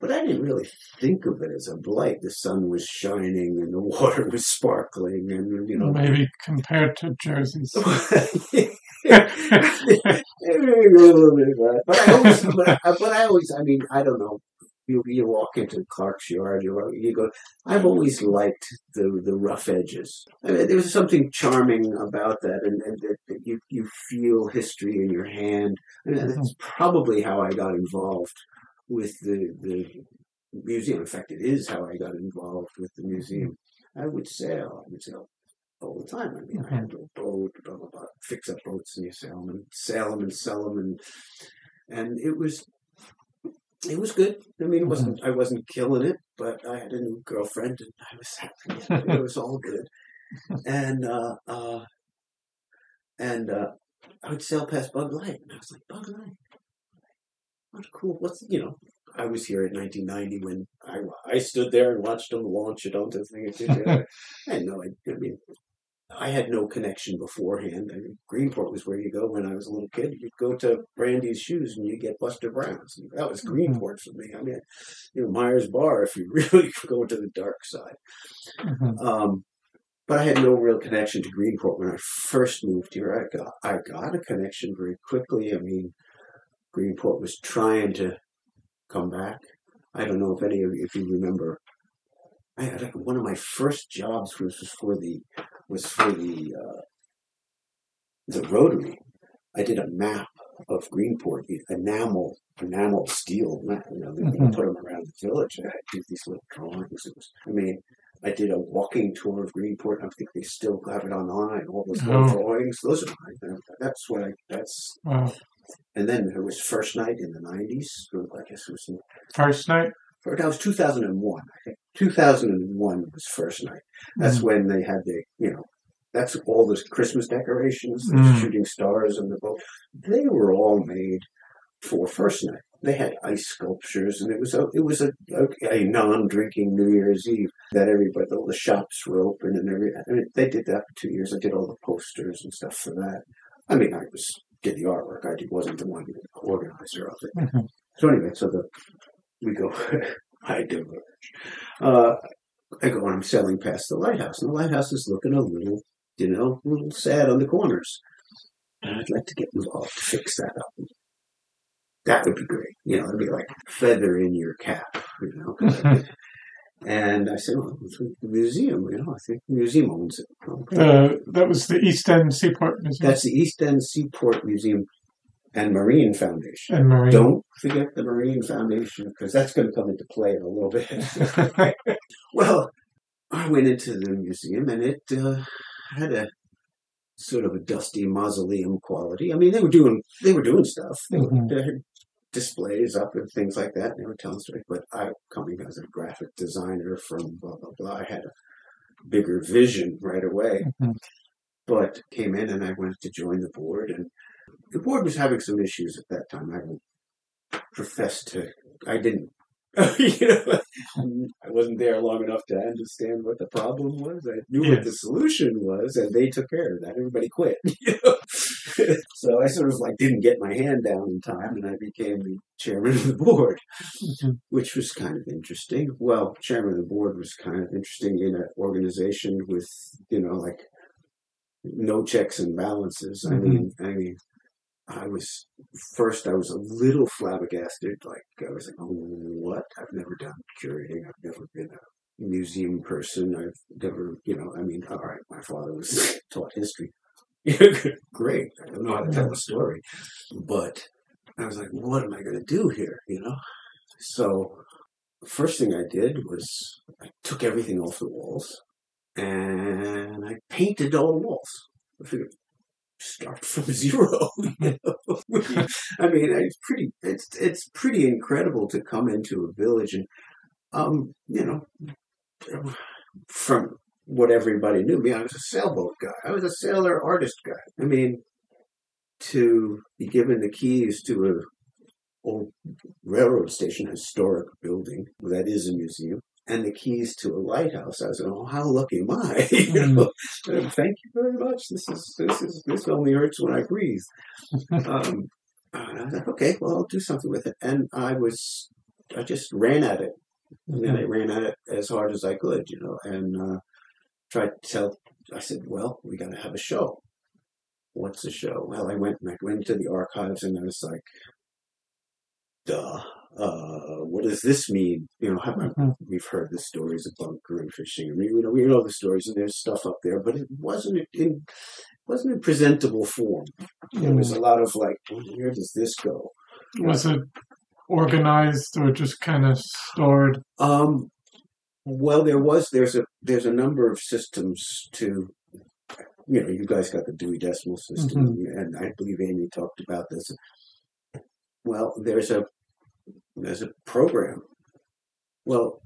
but I didn't really think of it as a blight. The sun was shining and the water was sparkling, and you know, Maybe compared to Jersey's. but I always, but I, but I always, I mean, I don't know. You, you walk into Clark's yard, you, you go. I've always liked the the rough edges. I mean, there's something charming about that, and, and that, that you you feel history in your hand. And that's mm-hmm. probably how I got involved with the the museum. In fact, it is how I got involved with the museum. I would sail. I would sail all the time. I mean, I had a boat, blah blah blah. Fix up boats and you sail them and sail them and sell them, and and it was it was good. I mean, it wasn't I wasn't killing it, but I had a new girlfriend and I was happy. it was all good, and uh, uh, and uh, I would sail past Bug Light, and I was like, Bug Light, what cool? What's you know? I was here in 1990 when I I stood there and watched them launch it onto the thing. I had no idea. I mean, I had no connection beforehand. I mean, Greenport was where you go when I was a little kid. You'd go to Brandy's Shoes and you get Buster Brown's. That was Greenport for me. I mean, you know, Myers Bar if you really go to the dark side. Mhm. Um, but I had no real connection to Greenport when I first moved here. I got I got a connection very quickly. I mean, Greenport was trying to come back. I don't know if any of you, if you remember. I had like one of my first jobs was, was for the was for the uh, the Rotary. I did a map of Greenport, the enamel enamel steel map. You know, Mhm. put them around the village. I did these little drawings. It was, I mean, I did a walking tour of Greenport. I think they still have it online. All those little Oh. drawings. Those are mine. That's what I. That's Wow. And then there was First Night in the nineties. I guess it was in First night? or that was 2001. I think 2001 was first night. That's Mm. when they had the, you know, that's all the Christmas decorations, the Mm. shooting stars and the boat. They were all made for first night. they had ice sculptures, and it was a it was a, a, a non-drinking New Year's Eve that everybody all the shops were open and every I mean, they did that for two years. I did all the posters and stuff for that. I mean, I was did the artwork. I wasn't the one organizer of it. Mhm. So anyway, so the we go. I do. Uh, I go and I'm selling past the lighthouse, and the lighthouse is looking a little, you know, a little sad on the corners. And I'd like to get involved to fix that up. That would be great. You know, it'd be like feather in your cap, you know. And I said, well, the museum, you know, I think the museum owns it. Uh, that was the East End Seaport Museum That's the East End Seaport Museum and Marine Foundation. and Marine. Don't forget the Marine Foundation because that's going to come into play in a little bit. well, I went into the museum and it uh, had a sort of a dusty mausoleum quality. I mean, they were doing they were doing stuff. They, were, Mhm. they had displays up and things like that. And they were telling stories. But I, coming as a graphic designer from blah blah blah, I had a bigger vision right away. Mhm. But came in and I went to join the board and the board was having some issues at that time. I will profess to, I didn't, you know, I wasn't there long enough to understand what the problem was. I knew what the solution was, and they took care of that. Everybody quit. You know? so I sort of like didn't get my hand down in time, and I became the chairman of the board, Mhm. which was kind of interesting. Well, chairman of the board was kind of interesting in an organization with, you know, like no checks and balances. I Mhm. mean, I mean, I was first. I was a little flabbergasted. Like I was like, "Oh, what? I've never done curating. I've never been a museum person. I've never, you know. I mean, all right. My father was taught history. Great. I don't know how to tell a story, but I was like, what am I going to do here? You know. So, the first thing I did was I took everything off the walls and I painted all the walls. I figured start from zero. You know? I mean, it's pretty. It's it's pretty incredible to come into a village and, um, you know, from what everybody knew me, I was a sailboat guy. I was a sailor artist guy. I mean, to be given the keys to a old railroad station, historic building that is a museum, and the keys to a lighthouse. I was like, oh, how lucky am I? you know, thank you very much. This is this is this only hurts when I breathe. Um, I was like, okay, well, I'll do something with it. And I was, I just ran at it. And then I ran at it as hard as I could, you know, and uh, tried to tell. I said, well, we got to have a show. What's the show? Well, I went and I went to the archives, and I was like, duh. Uh, what does this mean? You know, how, Mhm. we've heard the stories of bunker and fishing. I you know, we know the stories, and there's stuff up there, but it wasn't in wasn't in presentable form. There was a lot of like, where does this go? Was it organized or just kind of stored? Um, well, there was there's a there's a number of systems to, you know, you guys got the Dewey Decimal System, and I believe Amy talked about this. Well, there's a there's a program. Well,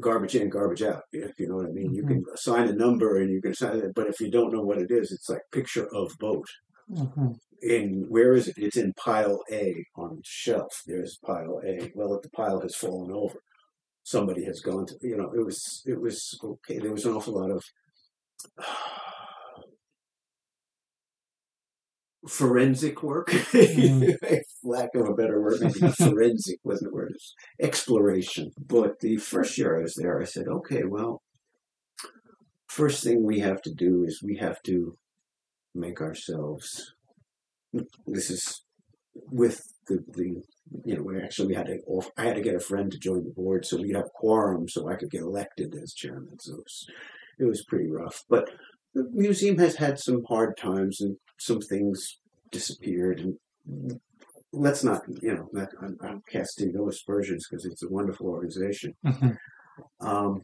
garbage in, garbage out. If you know what I mean, you can assign a number and you can assign it, but if you don't know what it is, it's like picture of boat. Mhm. in where is it? It's in pile A on the shelf. There's pile A. Well, the pile has fallen over. Somebody has gone to you know. It was it was okay. There was an awful lot of forensic work, Mm. lack of a better word. Maybe forensic wasn't the word. Exploration. But the first year I was there, I said, okay, well, first thing we have to do is we have to make ourselves this is with the, the you know we actually we had to off, I had to get a friend to join the board so we'd have quorum so I could get elected as chairman so it was, it was pretty rough but the museum has had some hard times and some things disappeared and let's not you know not, I'm, I'm casting no aspersions because it's a wonderful organization Mhm. um,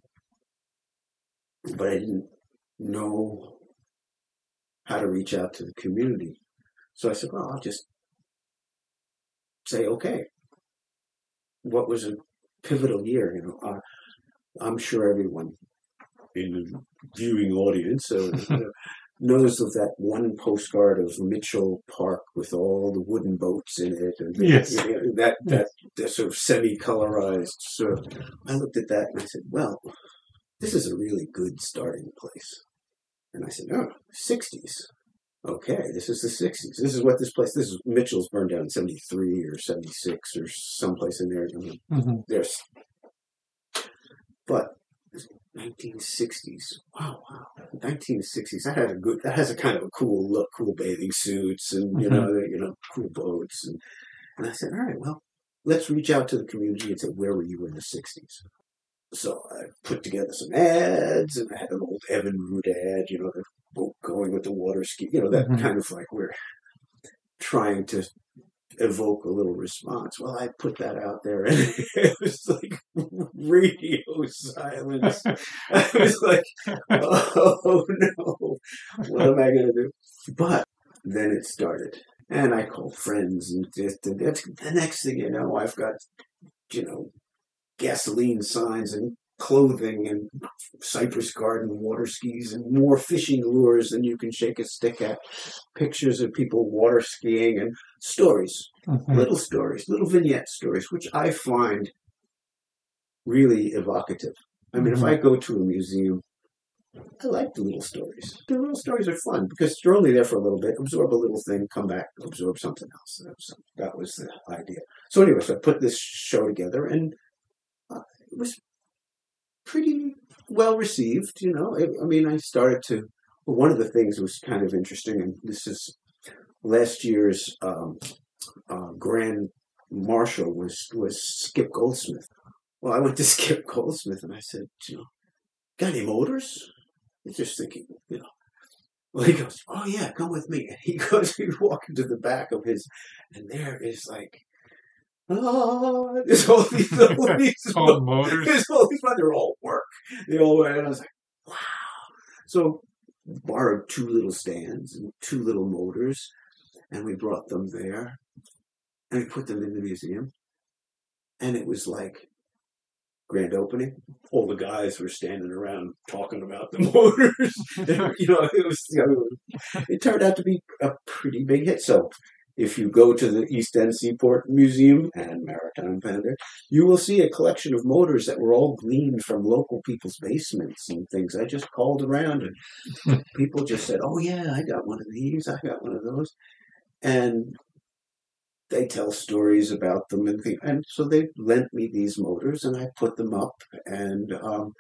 but I didn't know how to reach out to the community. So I said, well, I'll just say, okay. What was a pivotal year? You know, uh, I'm sure everyone in the viewing audience uh, knows of that one postcard of Mitchell Park with all the wooden boats in it, and Yes. you know, that that that sort of semi-colorized. Sort of, I looked at that and I said, "Well, this is a really good starting place." And I said, "Oh, 60s. Okay, this is the 60s. This is what this place. This is Mitchell's burned down in 73 or 76 or someplace in there. I mean, Mhm. there's, but 1960s. Wow, wow. 1960s. That had a good. That has a kind of a cool look, cool bathing suits, and you know, you know, cool boats. And and I said, all right, well, let's reach out to the community and say, where were you in the 60s? So I put together some ads, and I had an old Evinrude ad, you know, going with the water ski, you know, that Mhm. kind of like we're trying to evoke a little response. Well, I put that out there, and it was like radio silence. I was like, oh no, what am I going to do? But then it started, and I called friends, and just, and that's, the next thing you know, I've got, you know, gasoline signs and clothing and cypress garden water skis and more fishing lures than you can shake a stick at pictures of people water skiing and stories Mhm. little stories, little vignette stories, which I find really evocative. I mean, if I go to a museum, I like the little stories. The little stories are fun because you're only there for a little bit, absorb a little thing, come back, absorb something else. That was, that was the idea. So, anyway, so I put this show together and uh, it was pretty well received. You know, I, I mean, I started to. One of the things was kind of interesting, and this is last year's um, uh, Grand Marshal was was Skip Goldsmith. Well, I went to Skip Goldsmith and I said, you know, got any motors? He's just thinking, you know. Well, he goes, oh yeah, come with me. And he goes, we walk into the back of his, and there is like, oh, there's all these, all these All motors. there's all these, they're all work. They all and I was like, wow. So borrowed two little stands and two little motors, and we brought them there, and we put them in the museum, and it was like grand opening. All the guys were standing around talking about the motors. you know, it was. You know, it turned out to be a pretty big hit. So. If you go to the East End Seaport Museum and Maritime Panda, you will see a collection of motors that were all gleaned from local people's basements and things. I just called around and people just said, "Oh yeah, I got one of these. I got one of those," and they tell stories about them and things. And so they lent me these motors, and I put them up, and um,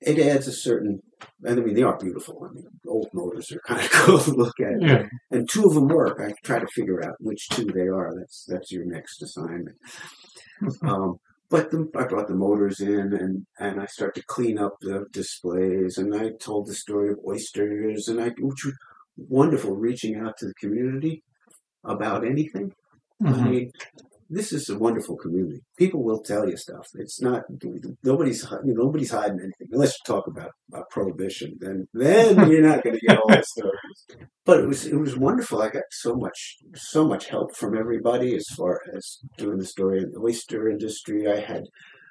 it adds a certain. I mean, they are beautiful. I mean, old motors are kind of cool to look at Yeah. and two of them work. I try to figure out which two they are. That's that's your next assignment. um, but the, I brought the motors in, and and I start to clean up the displays, and I told the story of oysters, and I which was wonderful, reaching out to the community about anything. I Mhm. mean, this is a wonderful community. People will tell you stuff. It's not nobody's you know, nobody's hiding anything unless you talk about, about prohibition. Then then you're not going to get all the stories. But it was it was wonderful. I got so much so much help from everybody as far as doing the story in the oyster industry. I had.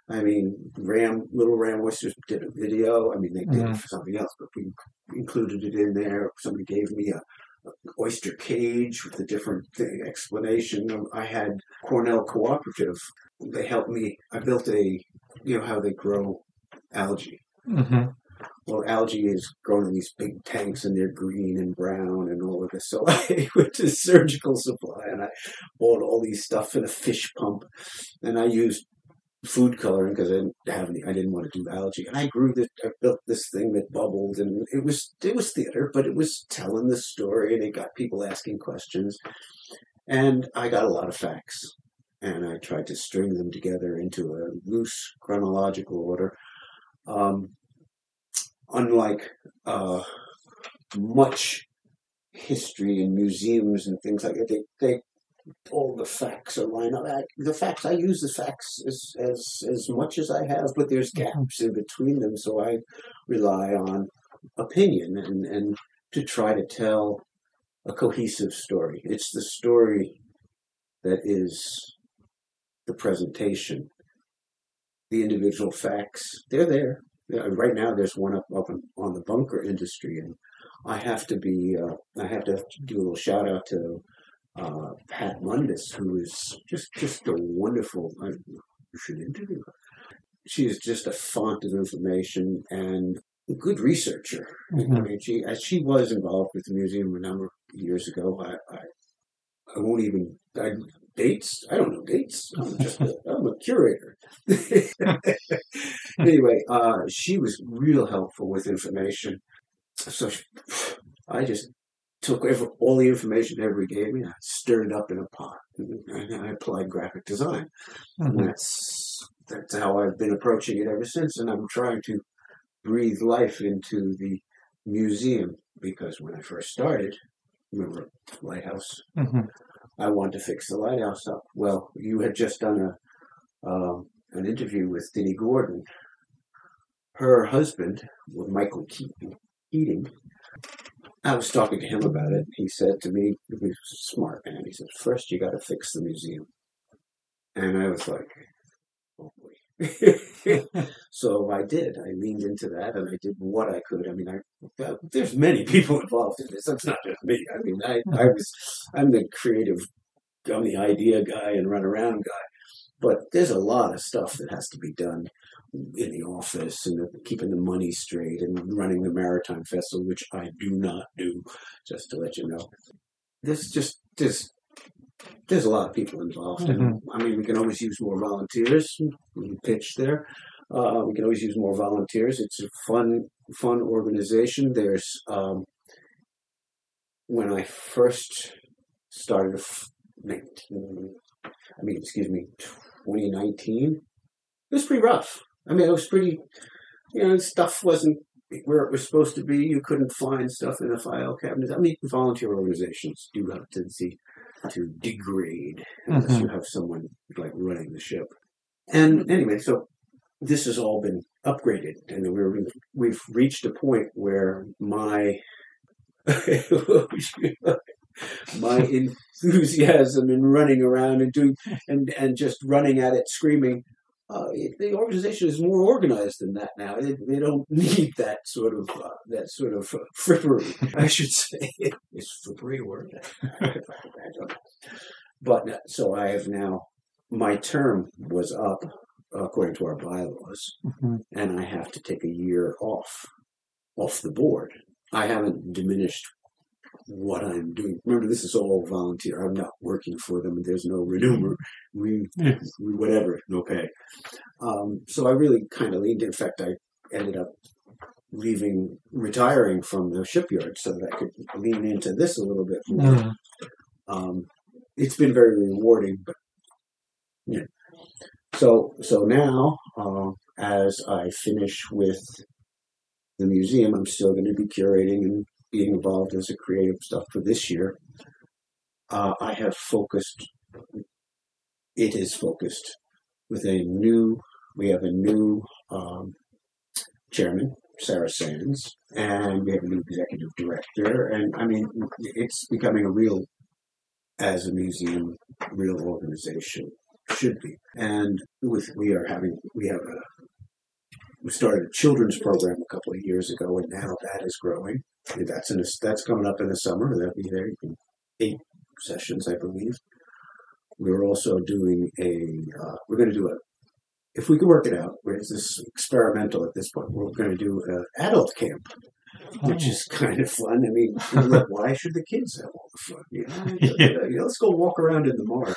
I mean, Ram, Little Ram Oysters did a video. I mean, they did it Mhm. for something else, but we included it in there. Somebody gave me a, oyster cage with a different thing, explanation. I had Cornell Cooperative. They helped me. I built a, you know, how they grow algae. Mhm. Well, algae is grown in these big tanks and they're green and brown and all of this. So I went to surgical supply and I bought all these stuff in a fish pump and I used food coloring because I didn't have any. I didn't want to do algae, and I grew this. I built this thing that bubbled, and it was it was theater, but it was telling the story, and it got people asking questions, and I got a lot of facts, and I tried to string them together into a loose chronological order. Um, unlike uh, much history and museums and things like that, they, they all the facts are lined up. I, the facts I use the facts as as as much as I have, but there's gaps in between them, so I rely on opinion and and to try to tell a cohesive story. It's the story that is the presentation. The individual facts, they're there. Right now, there's one up, up on, on the bunker industry, and I have to be, uh, I have to do a little shout out to uh, Pat Mundus, who is just just a wonderful. I, you should interview her. She is just a font of information and a good researcher. Mhm. I mean, she as she was involved with the museum a number of years ago. I I, I won't even I, dates. I don't know dates. I'm just a, I'm a curator. anyway, uh, she was real helpful with information. So she, I just took every, all the information everybody gave me, I stirred it up in a pot, and I applied graphic design. And Mhm. that's that's how I've been approaching it ever since. And I'm trying to breathe life into the museum because when I first started, remember lighthouse, Mhm. I wanted to fix the lighthouse up. Well, you had just done a um, an interview with Denny Gordon. Her husband, was Michael Keating. I was talking to him about it. He said to me, he was a smart man. He said, first you got to fix the museum. And I was like, oh so I did. I leaned into that and I did what I could. I mean, I, uh, there's many people involved in this. It's not just me. I mean, I, I was, I'm the creative, I'm the idea guy and run around guy. But there's a lot of stuff that has to be done in the office and keeping the money straight and running the Maritime Festival, which I do not do, just to let you know. There's just, there's, there's a lot of people involved. And I mean, we can always use more volunteers. We can pitch there. Uh, we can always use more volunteers. It's a fun, fun organization. There's, um, when I first started, f- 19, I mean, excuse me, 2019, it was pretty rough. I mean, it was pretty, you know, stuff wasn't where it was supposed to be. You couldn't find stuff in the file cabinets. I mean, volunteer organizations do have a tendency to degrade unless mm-hmm. you have someone like running the ship. And anyway, so this has all been upgraded, and we're we've reached a point where my my enthusiasm in running around and doing and and just running at it, screaming. Uh, it, the organization is more organized than that now. They, they don't need that sort of uh, that sort of uh, frippery. I should say it's frippery word? I don't know. But uh, so I have now. My term was up according to our bylaws, Mhm. and I have to take a year off off the board. I haven't diminished what I'm doing. Remember, this is all volunteer. I'm not working for them. There's no remuner, re, Yes. whatever, no pay. Um, so I really kind of leaned. In fact, I ended up leaving, retiring from the shipyard so that I could lean into this a little bit more. Mm. Um, it's been very rewarding, but yeah. So so now, uh, as I finish with the museum, I'm still going to be curating and being involved as a creative stuff for this year. Uh, I have focused. It is focused with a new. We have a new um, chairman, Sarah Sands, and we have a new executive director. And I mean, it's becoming a real, as a museum, real organization should be. And with we are having we have a we started a children's program a couple of years ago, and now that is growing. That's in a, that's coming up in the summer. That'll be there. Eight sessions, I believe. We're also doing a. Uh, we're going to do a. If we can work it out, it's this experimental at this point. We're going to do an adult camp, which is kind of fun. I mean, like, why should the kids have all the fun? You know, Yeah. You know, let's go walk around in the marsh.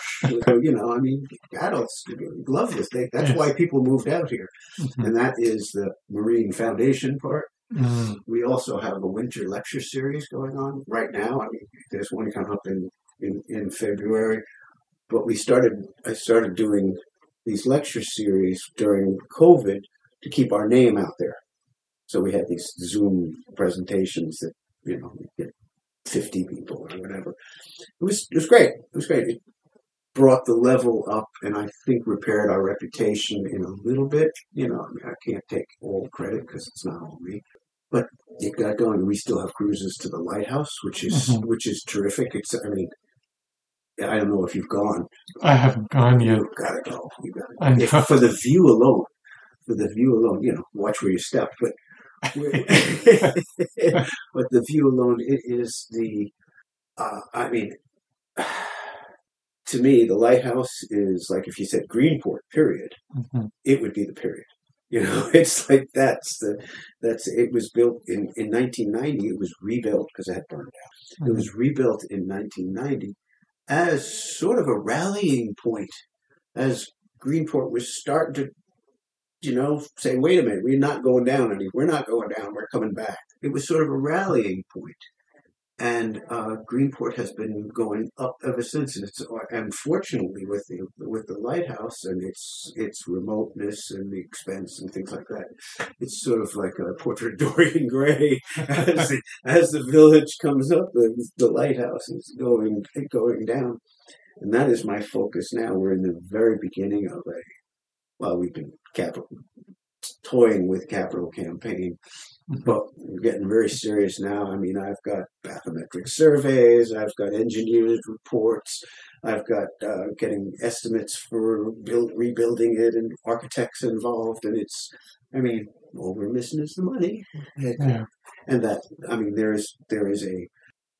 You know, I mean, adults love this. They, that's why people moved out here Mhm. and that is the Marine Foundation part. Mm. We also have a winter lecture series going on right now. I mean, there's one coming up in, in, in February, but we started. I started doing these lecture series during COVID to keep our name out there. So we had these Zoom presentations that you know get 50 people or whatever. It was it was great. It was great. It brought the level up and I think repaired our reputation in a little bit. You know, I mean, I can't take all the credit because it's not all me. But it got going. We still have cruises to the lighthouse, which is Mhm. which is terrific. It's I mean, I don't know if you've gone. I haven't gone yet. You've got to go. You got to I if, for the view alone, for the view alone, you know, watch where you step. But but the view alone, it is the. Uh, I mean, to me, the lighthouse is like if you said Greenport, period, Mhm. it would be the period. You know, it's like that's the that's it was built in in 1990. It was rebuilt because it had burned out. It was rebuilt in 1990 as sort of a rallying point, as Greenport was starting to, you know, say, "Wait a minute, we're not going down any. We're not going down. We're coming back." It was sort of a rallying point, and uh, Greenport has been going up ever since. And it's unfortunately with the with the lighthouse and its its remoteness and the expense and things like that, it's sort of like a portrait of Dorian Gray as the, as the village comes up, the, the lighthouse is going going down, and that is my focus now. We're in the very beginning of a well, we've been capital toying with capital campaign, but we're getting very serious now. I mean, I've got bathymetric surveys, I've got engineered reports, I've got uh, getting estimates for build, rebuilding it, and architects involved, and it's, I mean, all we're missing is the money, and, Yeah. and that, I mean, there is there is a.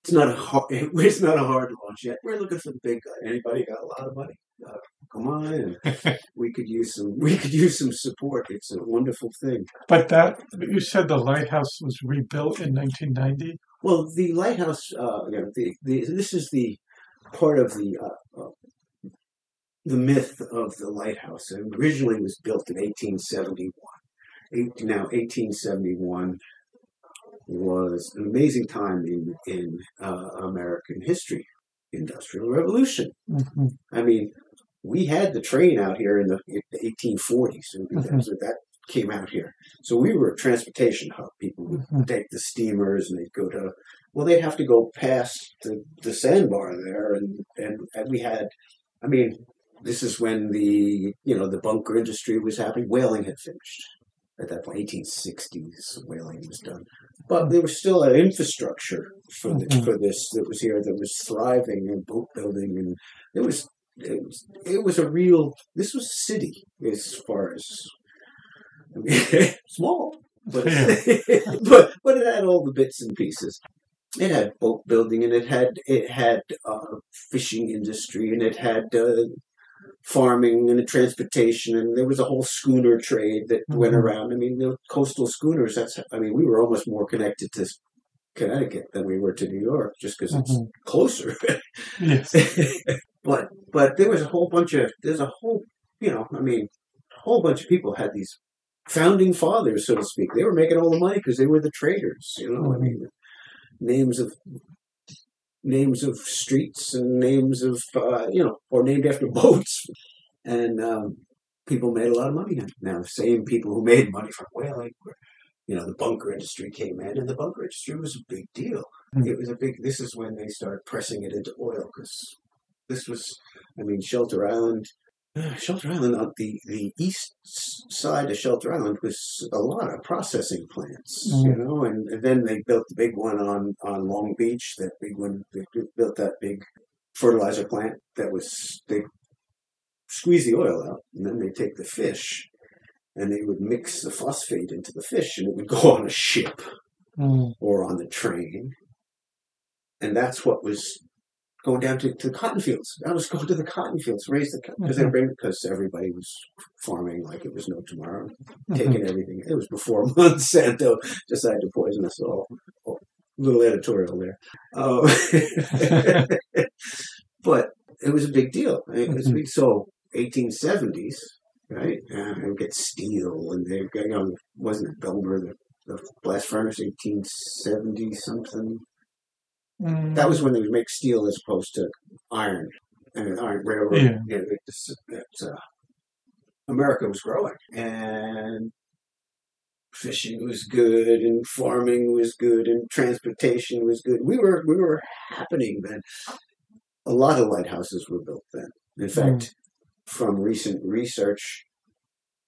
It's not a hard. It's not a hard launch yet. We're looking for the big guy. Anybody got a lot of money? Uh, come on we could use some. We could use some support. It's a wonderful thing. But that you said the lighthouse was rebuilt in 1990. Well, the lighthouse, uh, know, the, the, this is the part of the uh, uh, the myth of the lighthouse. It originally was built in 1871. Eight, now, 1871 was an amazing time in in uh, American history, Industrial Revolution. Mhm. I mean, we had the train out here in the, in the 1840s, and Mhm. that, came out here. So we were a transportation hub. People would Mhm. take the steamers and they'd go to, well, they'd have to go past the, the sandbar there, and, and and we had, I mean, this is when the you know the bunker industry was happening. Whaling had finished at that point, 1860s. Whaling was done, but there was still an infrastructure for the, Mhm. for this that was here that was thriving and boat building, and it was it was it was a real. This was a city as far as I mean, small, but but but it had all the bits and pieces. It had boat building, and it had it had uh, fishing industry, and it had uh, farming and transportation, and there was a whole schooner trade that went Mhm. around. I mean, the coastal schooners. That's I mean, we were almost more connected to Connecticut than we were to New York, just because it's Mhm. closer. Yes. But but there was a whole bunch of there's a whole you know I mean a whole bunch of people had these founding fathers so to speak. They were making all the money because they were the traders you know I mean names of names of streets and names of uh, you know or named after boats. And um, people made a lot of money now the same people who made money from whaling were you know the bunker industry came in and the bunker industry was a big deal. Mm. it was a big this is when they started pressing it into oil because this was i mean shelter island shelter island on the the east side of shelter island was a lot of processing plants you Mm. know and, and then they built the big one on on long beach that big one they built that big fertilizer plant that was they squeeze the oil out and then they take the fish and they would mix the phosphate into the fish and it would go on a ship Mm. or on the train. And that's what was going down to, to the cotton fields. I was going to the cotton fields, raise the because Mhm. everybody because everybody was farming like it was no tomorrow, Mhm. taking everything. It was before Monsanto decided to poison us all. Oh, little editorial there, uh, but it was a big deal. Mhm. big. So 1870s, right? And we get steel, and they you know, wasn't it Bessemer the the blast furnace 1870 something Mm. that was when they would make steel as opposed to iron and iron railroad Yeah. you know, it's, it's, uh, america was growing and fishing was good and farming was good and transportation was good. We were we were happening then. A lot of lighthouses were built then. In fact from recent research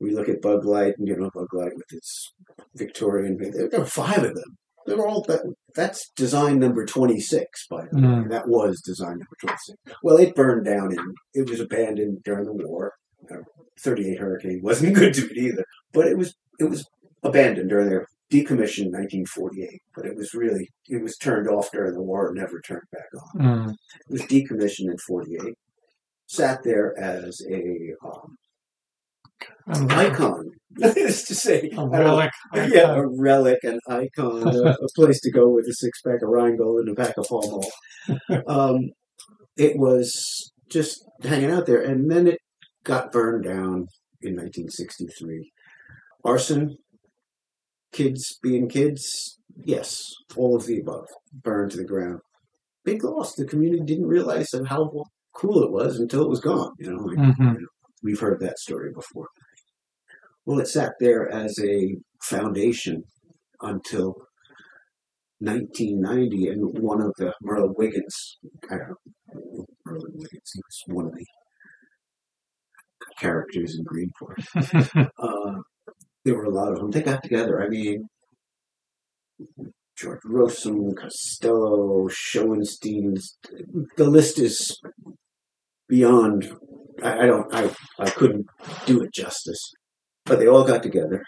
we look at bug light and you know bug light with its victorian there, there were five of them they were all that, that's design number 26 by the way Mm. that was design number 26 well it burned down and it was abandoned during the war Uh, 38 hurricane wasn't good to it either but it was it was abandoned during their decommissioned in 1948, but it was really it was turned off during the war and never turned back on. Mm. It was decommissioned in 48. Sat there as a um, icon. That's to say, a don't- relic. yeah, a relic, an icon, a, a place to go with a six pack of Rheingold and a pack of Pall Mall. Um, it was just hanging out there, and then it got burned down in 1963. Arson, kids being kids, yes, all of the above, burned to the ground. Big loss. The community didn't realize how cool it was until it was gone. You know, like, Mhm. We've heard that story before. Well, it sat there as a foundation until 1990, and one of the Merle Wiggins, I don't know, Merlin Wiggins, he was one of the characters in Greenport. Uh, there were a lot of them. They got together. I mean, George Rossum, Costello, Schoenstein's. The list is beyond. I, I don't. I I couldn't do it justice. But they all got together,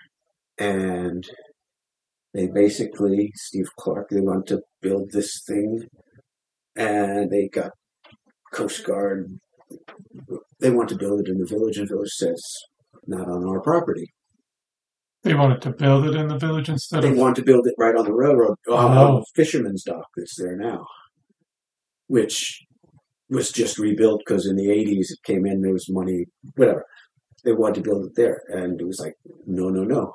and they basically Steve Clark. They wanted to build this thing, and they got Coast Guard. They want to build it in the village, and the village says not on our property. They wanted to build it in the village instead They of. want to build it right on the railroad, uh, Oh. on the fisherman's dock that's there now, which was just rebuilt because in the 80s it came in, there was money, whatever. They wanted to build it there. And it was like, no, no, no.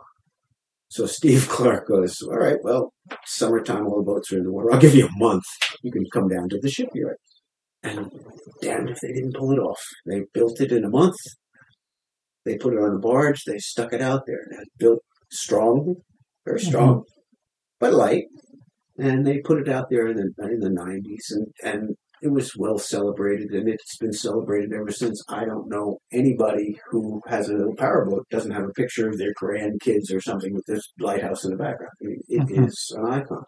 So Steve Clark goes, all right, well, summertime, all the boats are in the water. I'll give you a month. You can come down to the shipyard. And damned if they didn't pull it off. They built it in a month. They put it on a barge. They stuck it out there. And it built strong, very mm-hmm. strong, but light. And they put it out there in the in the nineties, and and it was well celebrated, and it's been celebrated ever since. I don't know anybody who has a little power powerboat doesn't have a picture of their grandkids or something with this lighthouse in the background. I mean, it is Mhm. an icon,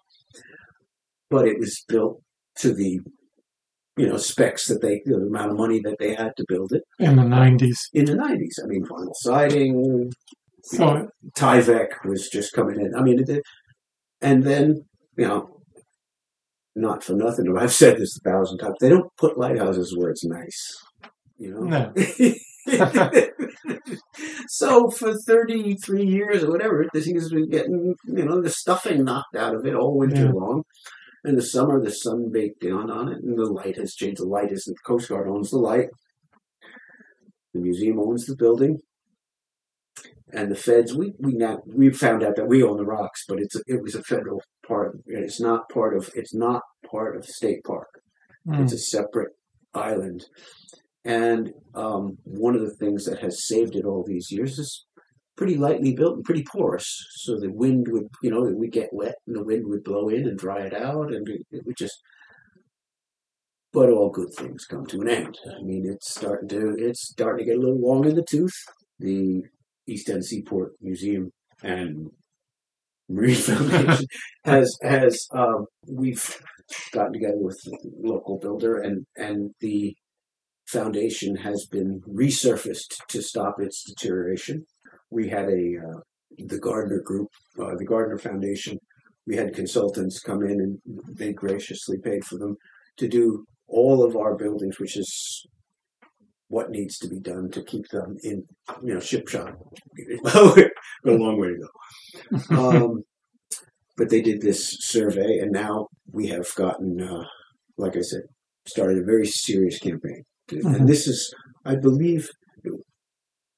but it was built to the you know specs that they the amount of money that they had to build it in the 90s. in the nineties. I mean, vinyl siding, So, Tyvek was just coming in. I mean, it, and then you know, not for nothing. I've said this a thousand times. They don't put lighthouses where it's nice. You know. no. so for thirty three years or whatever, this thing has been getting you know the stuffing knocked out of it all winter Yeah. long. In the summer, the sun baked down on it, and the light has changed. The light isn't. The Coast Guard owns the light. The museum owns the building and the feds we we now we found out that we own the rocks but it's a, it was a federal part. It's not part of it's not part of state park. Mm. it's a separate island. And um, one of the things that has saved it all these years is pretty lightly built and pretty porous. So the wind would you know it would get wet and the wind would blow in and dry it out and it, it would just but all good things come to an end. I mean it's starting to it's starting to get a little long in the tooth. The East End Seaport Museum and Marine Foundation has has um, we've gotten together with the local builder and and the foundation has been resurfaced to stop its deterioration. We had a uh, the Gardner Group, uh, the Gardner Foundation. We had consultants come in and they graciously paid for them to do all of our buildings, which is what needs to be done to keep them in, you know, ship shop. A long way to go. Um, but they did this survey, and now we have gotten, uh, like I said, started a very serious campaign. Mhm. And this is, I believe,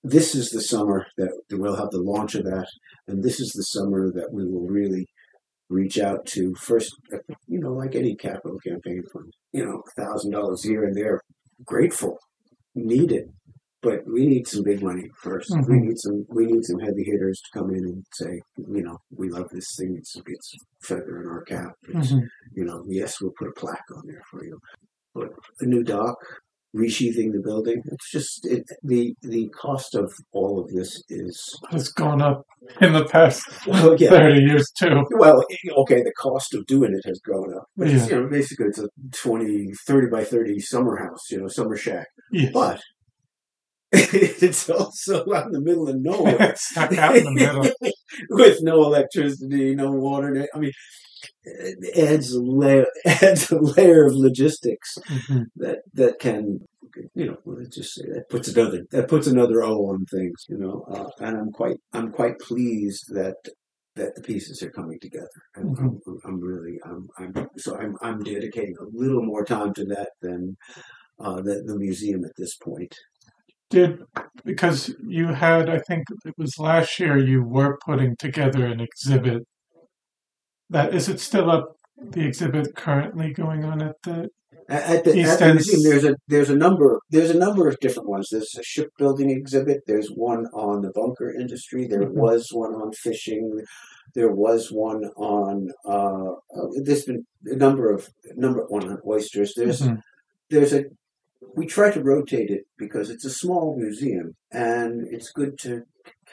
this is the summer that we'll have the launch of that, and this is the summer that we will really reach out to first, you know, like any capital campaign fund, you know, thousand dollars here and there, grateful, need it, but we need some big money 1st We Mhm. need some, we need some heavy hitters to come in and say, you know, we love this thing. It's it's feather in our cap. It's, Mhm. You know, yes, we'll put a plaque on there for you, but a new dock, resheathing the building. It's just it, the the cost of all of this is Has gone up in the past well, yeah. 30 years, too. Well, okay, the cost of doing it has gone up. But it's, you know, basically it's a 20, 30 by 30 summer house, you know, summer shack. Yes. But it's also out in the middle of nowhere. Stuck out in the middle. with no electricity, no water. I mean, it adds a layer, adds a layer of logistics Mhm. that that can, you know, let's just say that puts another that puts another O on things, you know. Uh, and I'm quite I'm quite pleased that that the pieces are coming together. I'm, I'm, I'm really I'm, I'm so I'm I'm dedicating a little more time to that than uh, the, the museum at this point. Did because you had, I think it was last year, you were putting together an exhibit. That is it still up? The exhibit currently going on at the At the, East at the End- museum, there's a there's a number there's a number of different ones. There's a shipbuilding exhibit. There's one on the bunker industry. There Mhm. was one on fishing. There was one on uh, uh, there's been a number of number one on oysters. There's Mhm. there's a we try to rotate it because it's a small museum and it's good to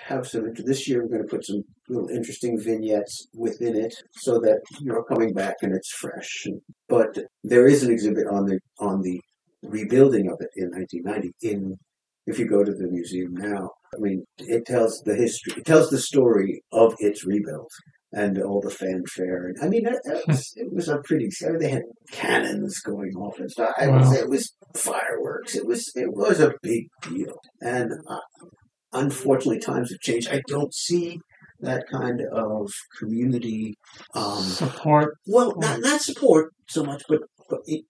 have some this year we're going to put some little interesting vignettes within it so that you're coming back and it's fresh. But there is an exhibit on the on the rebuilding of it in 1990 in if you go to the museum now. I mean it tells the history it tells the story of its rebuild and all the fanfare. And i mean it, it, was, it was a pretty I mean, they had cannons going off and stuff. It was, Wow. it was fireworks. It was it was a big deal. And uh, unfortunately times have changed. I don't see that kind of community um, support. well, not not support so much, but,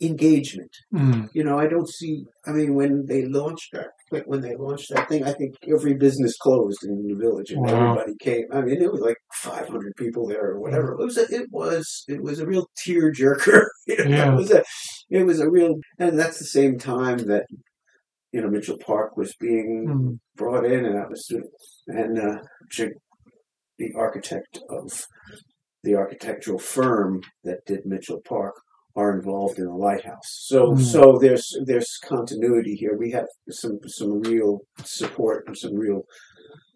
engagement. Mm. You know, I don't see. I mean, when they launched that, like when they launched that thing, I think every business closed in the village, and Wow. everybody came. I mean, it was like 500 people there or whatever. It was. A, it was. It was a real tear jerker. Yeah. It was a. It was a real, and that's the same time that you know Mitchell Park was being Mm. brought in, and I was, and uh, the architect of the architectural firm that did Mitchell Park are involved in the lighthouse. So, Mm. so there's there's continuity here. We have some some real support and some real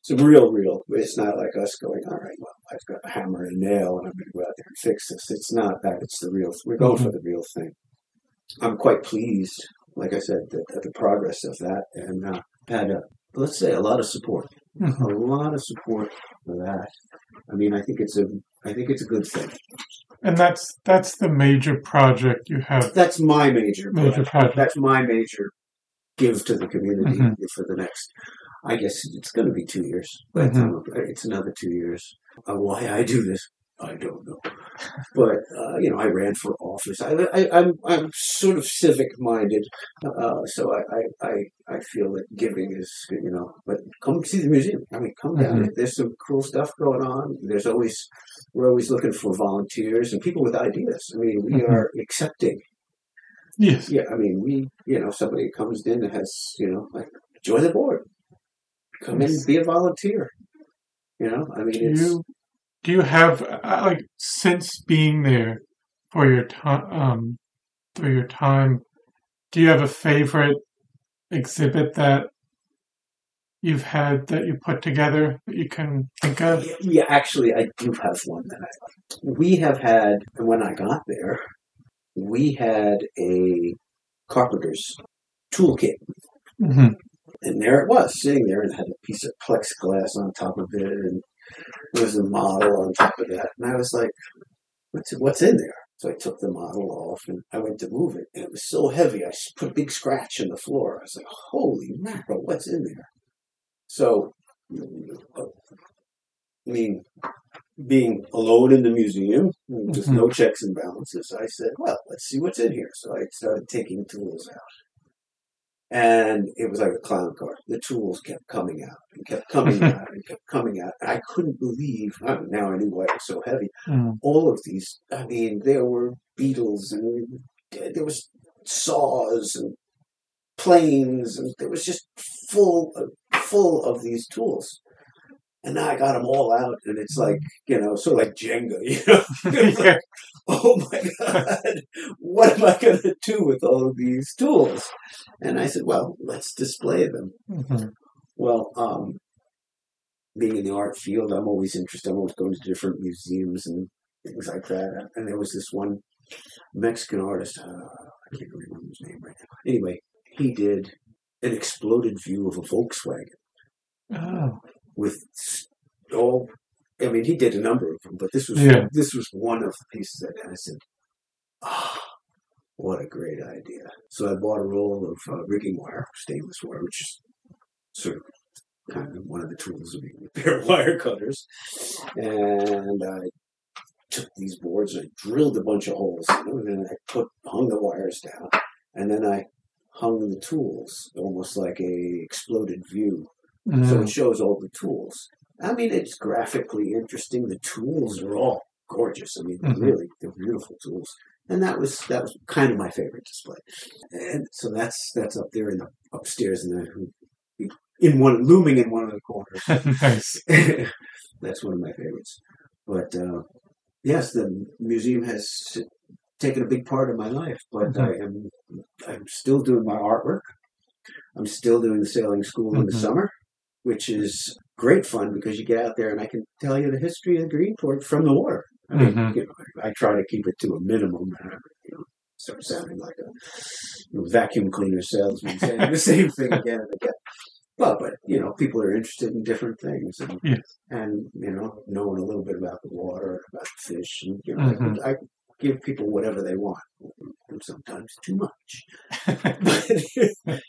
some real real. It's not like us going, all right, well, I've got a hammer and a nail, and I'm going to go out there and fix this. It's not that. It's the real. We're going for the real thing. I'm quite pleased, like I said, that, at the progress of that, and uh, had a let's say a lot of support Mhm. a lot of support for that. I mean, I think it's a, I think it's a good thing. And that's that's the major project you have. That's my major, Major project. That's my major give to the community Mhm. for the next. I guess it's going to be two years. The time it's another two years. Uh, why I do this, I don't know. But uh, you know, I ran for office. I, I, I'm I'm sort of civic minded, uh, so I, I, I I feel that giving is you know. But come see the museum. I mean, come down. There's some cool stuff going on. There's always we're always looking for volunteers and people with ideas. I mean, we Mhm. are accepting. Yes. Yeah, I mean, we you know somebody comes in and has you know like join the board, come in, be a volunteer. You know, I mean, it's you do you have uh, like since being there for your time um through your time? Do you have a favorite exhibit that you've had that you put together that you can think of? Yeah, actually, I do have one that I like. We have had, and when I got there, we had a carpenter's toolkit. hmm And there it was, sitting there, and had a piece of plexiglass on top of it, and there was a model on top of that. And I was like, what's, what's in there? So I took the model off, and I went to move it, and it was so heavy, I put a big scratch in the floor. I was like, holy mackerel, what's in there? So, I mean, being alone in the museum with Mhm. no checks and balances, I said, well, let's see what's in here. So I started taking tools out. And it was like a clown car. The tools kept coming out and kept coming out and kept coming out. And I couldn't believe, now I knew why it was so heavy. Mm. All of these, I mean, there were beetles and there was saws and planes and there was just full full of these tools. And now I got them all out, and it's like you know, sort of like Jenga, you know. It's like, oh my god, what am I going to do with all of these tools? And I said, well, let's display them. Mhm. Well, um, being in the art field, I'm always interested. I'm always going to different museums and things like that. And there was this one Mexican artist. Uh, I can't remember his name right now. Anyway, he did an exploded view of a Volkswagen Oh, with all. I mean, he did a number of them, but this was Yeah. this was one of the pieces that and I said, "Ah, what a great idea!" So I bought a roll of uh, rigging wire, stainless wire, which is sort of kind of one of the tools of being a pair of wire cutters, and I took these boards and I drilled a bunch of holes in them, and then I put hung the wires down, and then I hung the tools almost like a exploded view so mm, it shows all the tools. I mean, it's graphically interesting. The tools are all gorgeous. I mean, Mhm. really, they're beautiful tools. And that was that was kind of my favorite display. And so that's that's up there in the upstairs in the in one looming in one of the corners. nice. that's one of my favorites. But uh, yes, the museum has taken a big part of my life. But Mhm. I am I'm still doing my artwork. I'm still doing the sailing school in the Mhm. summer, which is great fun because you get out there and I can tell you the history of Greenport from the water. I mean, Mhm. you know, I try to keep it to a minimum. I, you know, start sounding like a you know, vacuum cleaner salesman saying the same thing again and again. But, but you know, people are interested in different things, and, Yes. and you know, knowing a little bit about the water, about fish, and you know, Mhm. I, I give people whatever they want, and sometimes too much. but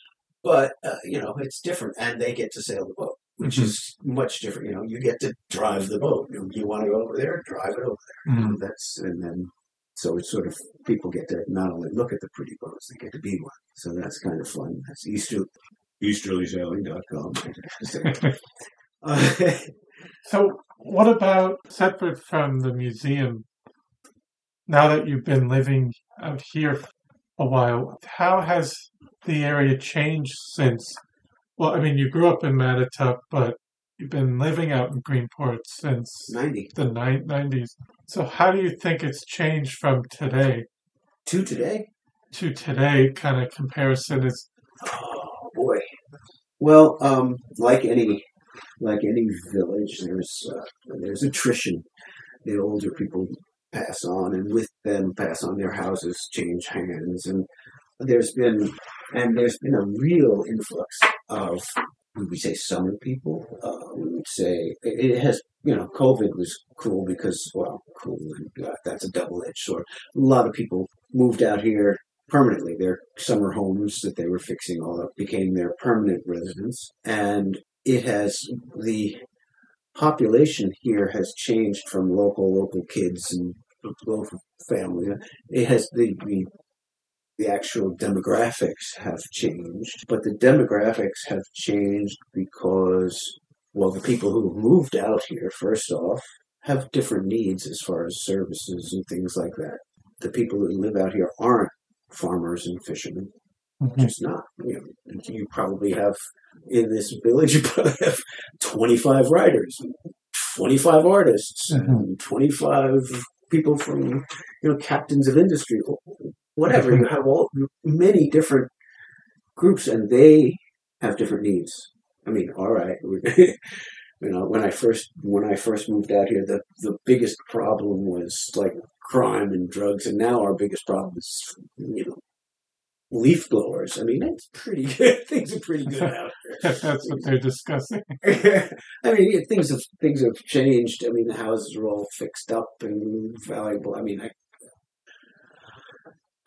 uh, you know, it's different, and they get to sail the boat, which Mhm. is much different. You know, you get to drive the boat. You, want to go over there, drive it over there. Mm, That's and then so it's sort of people get to not only look at the pretty boats, they get to be one. So that's kind of fun. That's Easter easterlysailing.com. uh, So, what about separate from the museum? Now that you've been living out here a while, how has the area changed since? Well, I mean, you grew up in Mattituck, but you've been living out in Greenport since Ninety the ni- 90s. So, how do you think it's changed from today To today. to today? Kind of comparison is. Oh boy. Well, um, like any like any village, there's uh, there's attrition. The older people pass on, and with them pass on their houses, change hands, and there's been and there's been a real influx of would we say summer people? Uh, we would say it has. You know, COVID was cool because well, cool, and uh, that's a double-edged sword. A lot of people moved out here permanently. Their summer homes that they were fixing all up became their permanent residence, and it has the population here has changed from local local kids and local families. It has the, the the actual demographics have changed, but the demographics have changed because well, the people who moved out here, first off, have different needs as far as services and things like that. The people who live out here aren't farmers and fishermen. Just not. You, know, you probably have in this village. You probably have twenty-five writers, twenty-five artists, Mhm. twenty-five people from you know captains of industry, whatever. You have all many different groups, and they have different needs. I mean, all right. you know, when I first when I first moved out here, the the biggest problem was like crime and drugs, and now our biggest problem is you know leaf blowers. I mean, it's pretty good. Things are pretty good out here. That's what they're discussing. I mean, yeah, things have things have changed. I mean, the houses are all fixed up and valuable. I mean, I,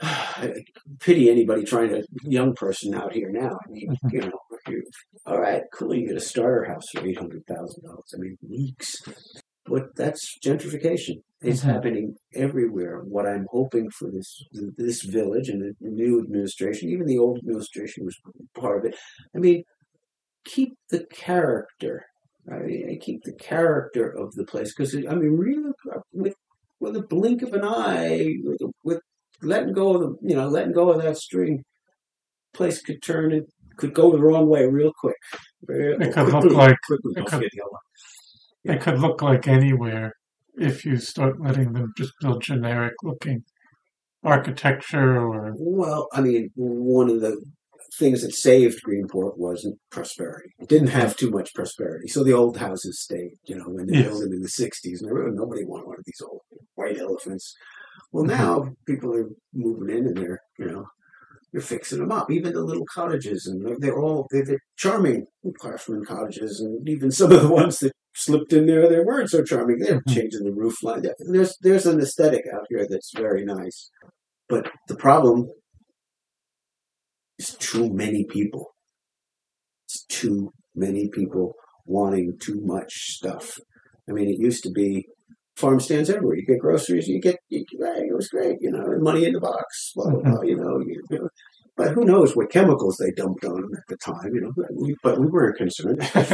I pity anybody trying to young person out here now. I mean, mm-hmm. you know, you, all right, cool. You get a starter house for eight hundred thousand dollars. I mean, weeks. But that's gentrification. It's Mhm. happening everywhere. What I'm hoping for this this village and the new administration, even the old administration was part of it. I mean, keep the character. I mean, keep the character of the place because I mean, really, with with a blink of an eye, with, with letting go of the you know letting go of that string, place could turn it could go the wrong way real quick. Real It could look like- quickly. it could- It could look like anywhere if you start letting them just build generic looking architecture or Well, I mean, one of the things that saved Greenport wasn't prosperity. It didn't have too much prosperity, so the old houses stayed. You know, when they Yes. built them in the '60s, and everyone, nobody wanted one of these old white elephants. Well, Mhm. now people are moving in, and they're you know they're fixing them up. Even the little cottages, and they're, they're all they're, they're charming craftsman cottages, and even some of the ones that slipped in there, they weren't so charming. They're Mhm. changing the roof line. There's there's an aesthetic out here that's very nice, but the problem is too many people. It's too many people wanting too much stuff. I mean, it used to be farm stands everywhere. You get groceries, you get, you, it was great, you know, money in the box, blah, blah, blah, you know. You, you know. But who knows what chemicals they dumped on them at the time, you know. But we, but we weren't concerned. it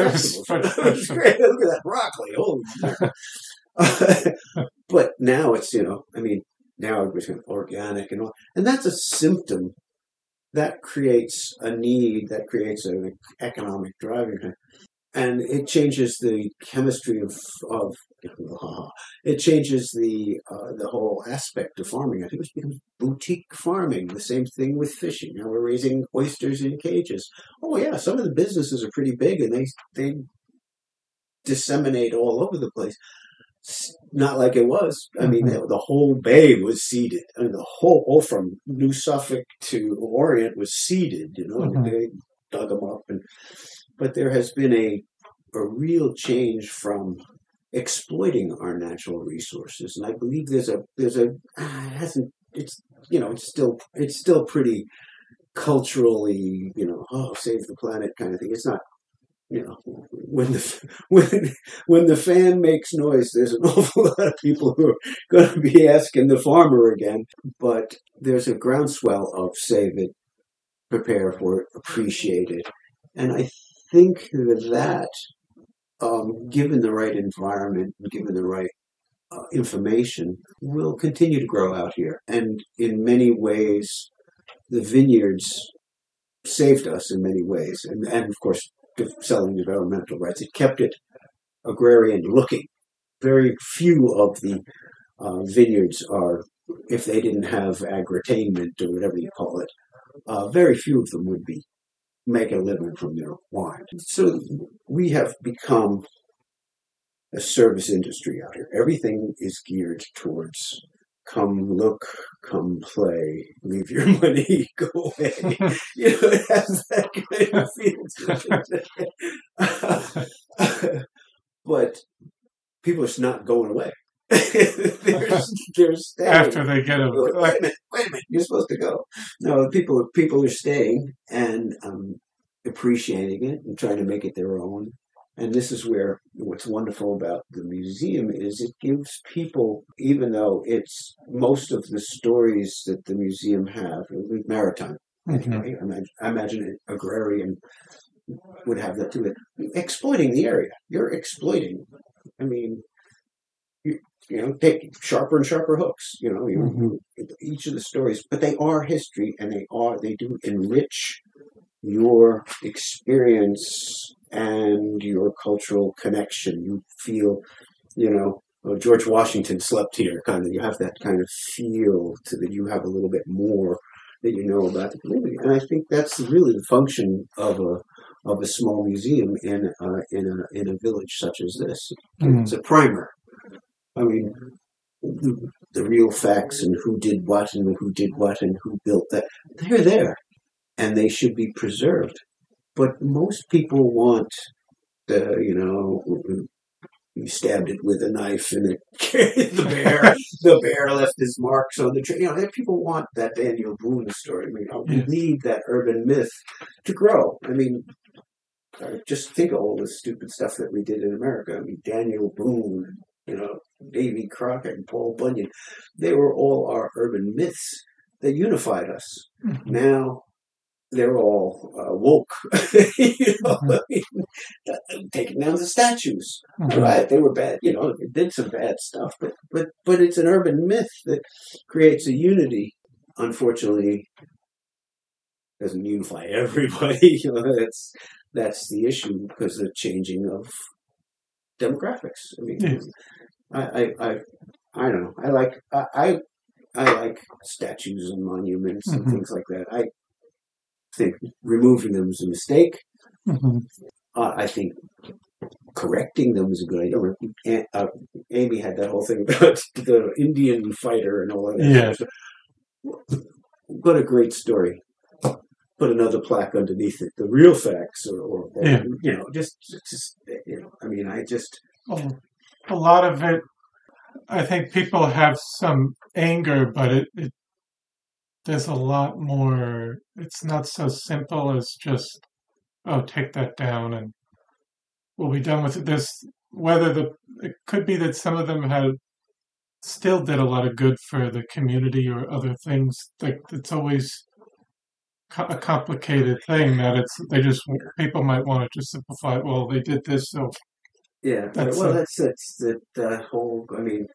was great. Look at that broccoli. Oh, but now it's, you know, I mean, now everybody's going organic and all. And that's a symptom that creates a need, that creates an economic driving. And it changes the chemistry of, of it changes the uh, the whole aspect of farming. I think it becomes boutique farming. The same thing with fishing. Now we're raising oysters in cages. Oh yeah, some of the businesses are pretty big and they they disseminate all over the place. It's not like it was. I mean, the, the whole bay was seeded. I mean, the whole, all from New Suffolk to Orient was seeded. You know, Mhm. they dug them up, and but there has been a a real change from exploiting our natural resources, and I believe there's a there's a ah, it hasn't it's you know it's still it's still pretty culturally you know oh save the planet kind of thing. It's not you know when the when when the fan makes noise, there's an awful lot of people who are going to be asking the farmer again. But there's a groundswell of save it, prepare for it, appreciate it, and I think that um, given the right environment, and given the right uh, information, will continue to grow out here. And in many ways, the vineyards saved us in many ways, and, and of course, selling environmental rights. It kept it agrarian looking. Very few of the uh, vineyards are, if they didn't have agritainment or whatever you call it, uh, very few of them would be make a living from their wine. So we have become a service industry out here. Everything is geared towards come look, come play, leave your money, go away. you know, it has that kind of feel to it. but people are just not going away. They're, they're staying. After they get a, Wait a minute, wait a minute, you're supposed to go. No, people people are staying and um, appreciating it and trying to make it their own. And this is where what's wonderful about the museum is it gives people, even though it's most of the stories that the museum have, maritime, Mhm. anyway, I imagine, I imagine an agrarian would have that too. Exploiting the area. You're exploiting. I mean, you, you know, take sharper and sharper hooks. You know, you, Mhm. each of the stories, but they are history, and they are they do enrich your experience and your cultural connection. You feel, you know, oh, George Washington slept here, kind of. You have that kind of feel to that. You have a little bit more that you know about the community, and I think that's really the function of a of a small museum in uh, in a in a village such as this. Mhm. It's a primer. I mean, the, the real facts and who did what and who did what and who built that they're there, and they should be preserved. But most people want the you know. You stabbed it with a knife, and it the bear. the bear left his marks on the tree. You know, people want that Daniel Boone story. I mean, we need that urban myth to grow. I mean, uh, just think of all the stupid stuff that we did in America. I mean, Daniel Boone, you know, Davy Crockett, and Paul Bunyan. They were all our urban myths that unified us. Mhm. Now they're all uh, woke. you know, I mean, taking down the statues. Mhm. Right? They were bad. You know, it did some bad stuff, but but but it's an urban myth that creates a unity. Unfortunately, doesn't unify everybody. you know, that's that's the issue because of the changing of demographics. I mean, Yes. I, I I I don't know. I like I I, I like statues and monuments and Mhm. things like that. I think removing them is a mistake. Mhm. Uh, I think correcting them is a good idea. A- Uh, Amy had that whole thing about the Indian fighter and all of that. Yeah. stuff. What a great story. put another plaque underneath it, the real facts, or, or, or Yeah. you know, just, just, you know, I mean, I just, Well, a lot of it, I think people have some anger, but it, it there's a lot more. It's not so simple as just oh, take that down and we'll be done with it. There's whether the it could be that some of them had still did a lot of good for the community or other things. Like it's always a complicated thing that it's they just people might want to just simplify. Well, they did this, so yeah, That's well, a- that's that's that that whole. I mean,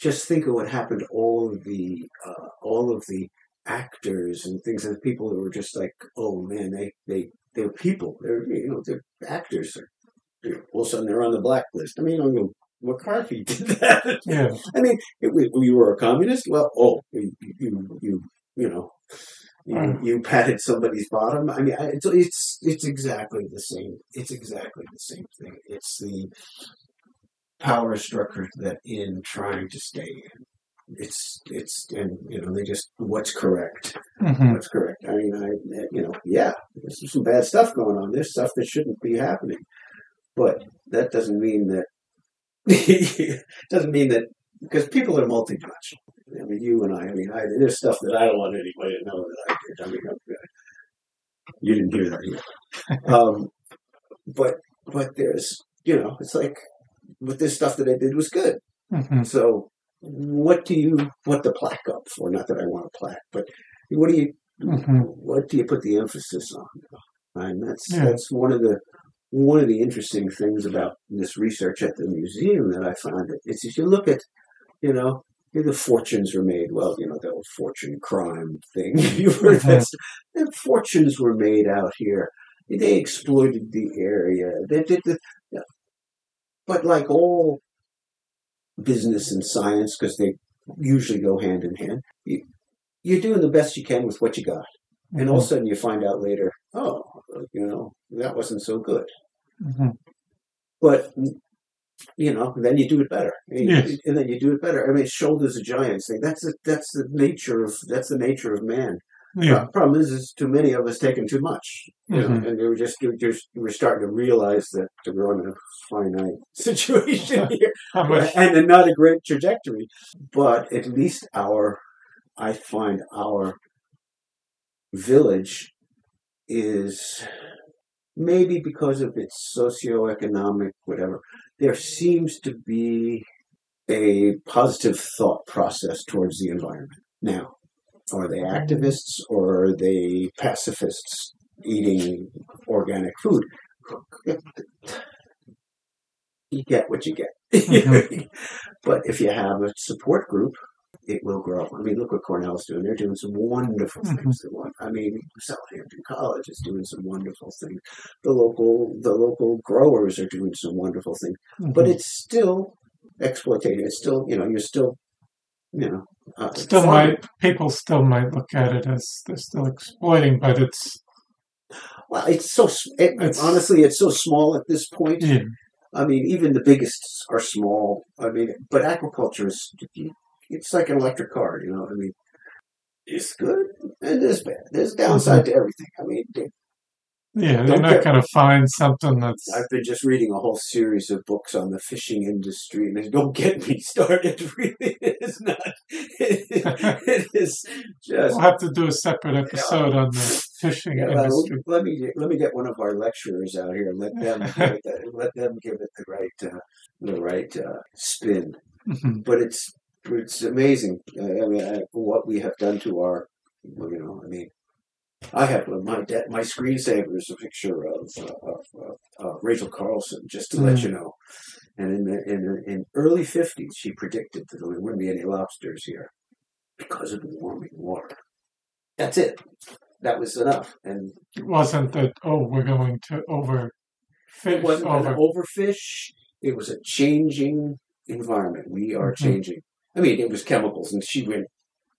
just think of what happened. All of the, uh, all of the actors and things, and people that were just like, oh man, they they they're people. They're you know they're actors. They're, all of a sudden they're on the blacklist. I mean, I go, McCarthy did that. yeah. I mean, it, we, you were a communist. Well, oh, you you you, you know, you, Mm. you patted somebody's bottom. I mean, it's it's it's exactly the same. It's exactly the same thing. It's the power structure that in trying to stay in. It's it's and you know they just what's correct. hmm What's correct. I mean, I you know yeah, there's some bad stuff going on. There's stuff that shouldn't be happening, but that doesn't mean that doesn't mean that because people are multidimensional. I mean, you and I. I mean, I, there's stuff that I don't want anybody to know that I did. I mean, I'm- you didn't hear that either. um, but but there's you know, it's like with this stuff that I did was good. hmm So what do you what the plaque up for? Not that I want a plaque, but what do you hmm what do you put the emphasis on? And that's Yeah. that's one of the one of the interesting things about this research at the museum that I found it. It's if you look at, you know, the fortunes were made. Well, you know, the old fortune crime thing. You've heard that. The fortunes were made out here. They exploited the area. They did the, but like all business and science, because they usually go hand in hand. You, you're doing the best you can with what you got. And all of a sudden you find out later, oh, you know, that wasn't so good. hmm But, you know, then you do it better. And, Yes. and then you do it better. I mean, shoulders of giants thing. That's the, that's the nature of, that's the nature of man. Yeah. Pro- Problem is, is too many of us taking too much. You know, mm-hmm. and were just, you're just, we're starting to realize that we're in a finite situation here and not a great trajectory. But at least our, I find our village is maybe because of its socioeconomic whatever. There seems to be a positive thought process towards the environment now. Are they activists or are they pacifists eating organic food? You get what you get. Mhm. but if you have a support group, it will grow. I mean, look what Cornell's doing. They're doing some wonderful Mhm. things. I mean, Southampton College is doing some wonderful things. The local, the local growers are doing some wonderful things. But Mhm. it's still exploitative. It's still, you know, you're still, you know, uh, still might people still might look at it as they're still exploiting, but it's Well, it's so. It, It's- honestly, it's so small at this point. yeah, I mean, even the biggest are small. I mean, but aquaculture is it's like an electric car, you know. I mean, it's good and it's bad. There's downside to everything. I mean, yeah. They're Don't going to find something that's I've been just reading a whole series of books on the fishing industry, and don't get me started. Really, it is not. It, is just. We'll have to do a separate episode on the fishing Yeah, industry. let me let me get one of our lecturers out here. And let them give it the, let them give it the right uh, the right uh, spin. Mhm. but it's it's amazing. Uh, I mean, I, what we have done to our, you know, I mean, I have uh, my de- my screensaver is a picture of, uh, of uh, uh, Rachel Carson, just to let Mm. you know. And in the in the in early fifties, she predicted that there wouldn't be any lobsters here because of the warming water. That's it. That was enough, and It wasn't that oh we're going to overfish it wasn't over. an overfish. It was a changing environment. We are Mhm. changing. I mean, it was chemicals, and she went,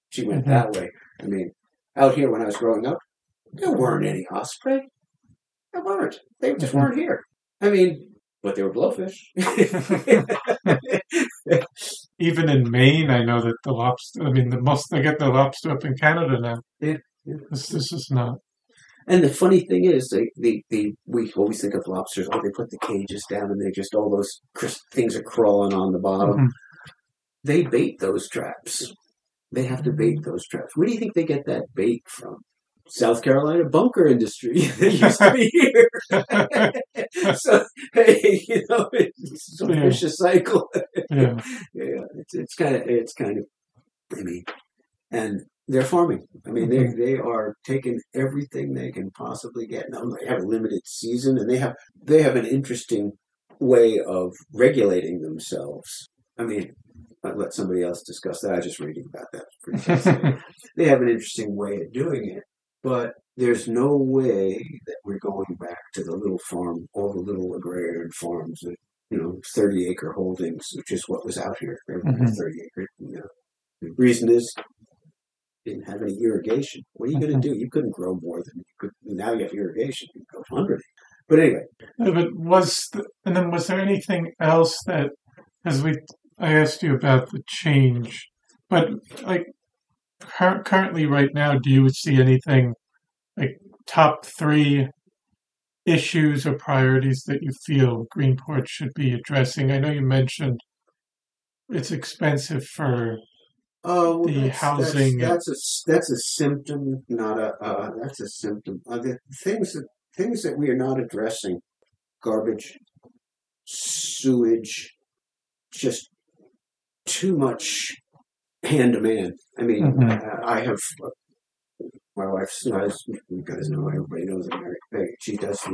she went Mhm. that way. I mean, out here when I was growing up, there weren't any osprey. There weren't. They just Mhm. weren't here. I mean, but they were blowfish. Even in Maine, I know that the lobster. I mean, the most they get the lobster up in Canada now. Yeah, yeah. This, this is not. And the funny thing is, they, they, they, we always think of lobsters. Oh, they put the cages down, and they just all those crisp things are crawling on the bottom. Mhm. They bait those traps. They have to bait those traps. Where do you think they get that bait from? South Carolina bunker industry. they used to be here. so hey, you know, it's a Yeah. vicious cycle. yeah. yeah, it's it's kind of it's kind of, I mean, and they're farming. I mean, they mm-hmm. they are taking everything they can possibly get. Now they have a limited season, and they have they have an interesting way of regulating themselves. I mean, I'll let somebody else discuss that. I was just reading about that. It's pretty fascinating. they have an interesting way of doing it, but there's no way that we're going back to the little farm, all the little agrarian farms that you know, 30 acre holdings, which is what was out here. Mhm. 30 acre. You know. The reason is didn't have any irrigation. What are you going to do? You couldn't grow more than you could. Now you have irrigation. You can go 100. But anyway, Yeah, but was the, and then was there anything else that as we I asked you about the change, but like cur- currently right now, do you see anything like top three issues or priorities that you feel Greenport should be addressing? I know you mentioned it's expensive for oh, The that's, housing- That's, that's a that's a symptom, not a. Uh, that's a symptom. Uh, the things that things that we are not addressing: garbage, sewage, just too much hand to man. I mean, Mhm. I, I have my wife. As you guys know, everybody knows that Mary Peg. She does the.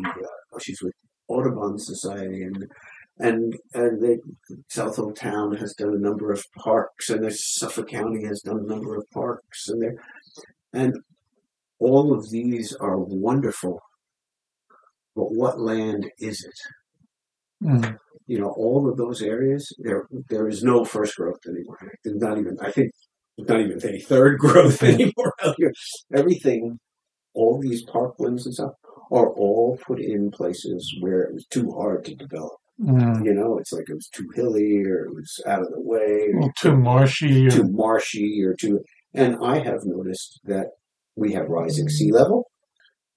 Uh, she's with Audubon Society, and and and they, Southold Town has done a number of parks, and there's Suffolk County has done a number of parks, and there, and all of these are wonderful. But what land is it? Mm, you know, all of those areas, there there is no first growth anymore. There's not even, I think, not even any third growth anymore out here. Everything, all these parklands and stuff, are all put in places where it was too hard to develop. mm, You know, it's like it was too hilly or it was out of the way, or little too marshy. Or, too marshy or too. And I have noticed that we have rising sea level.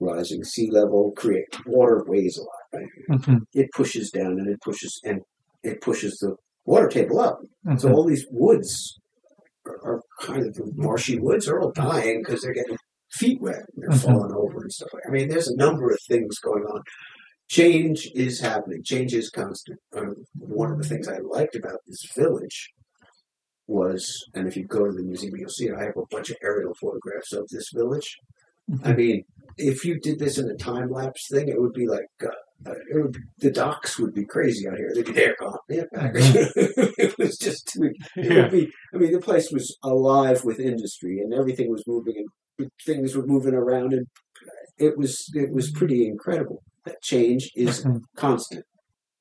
Rising sea level create water weighs a lot. Right? Mhm, It pushes down and it pushes and it pushes the water table up. So mhm, all these woods are, are kind of the marshy woods are all dying because they're getting feet wet and they're Mhm. falling over and stuff. like I mean, there's a number of things going on. Change is happening. Change is constant. Um, one of the things I liked about this village was, and if you go to the museum, you'll see it. I have a bunch of aerial photographs of this village. I mean, if you did this in a time lapse thing, it would be like uh, it would, be, the docks would be crazy out here. They'd be there, gone, yeah, back. it was just too. It yeah. would be. I mean, the place was alive with industry, and everything was moving, and things were moving around, and it was it was pretty incredible. That change is Mhm, constant,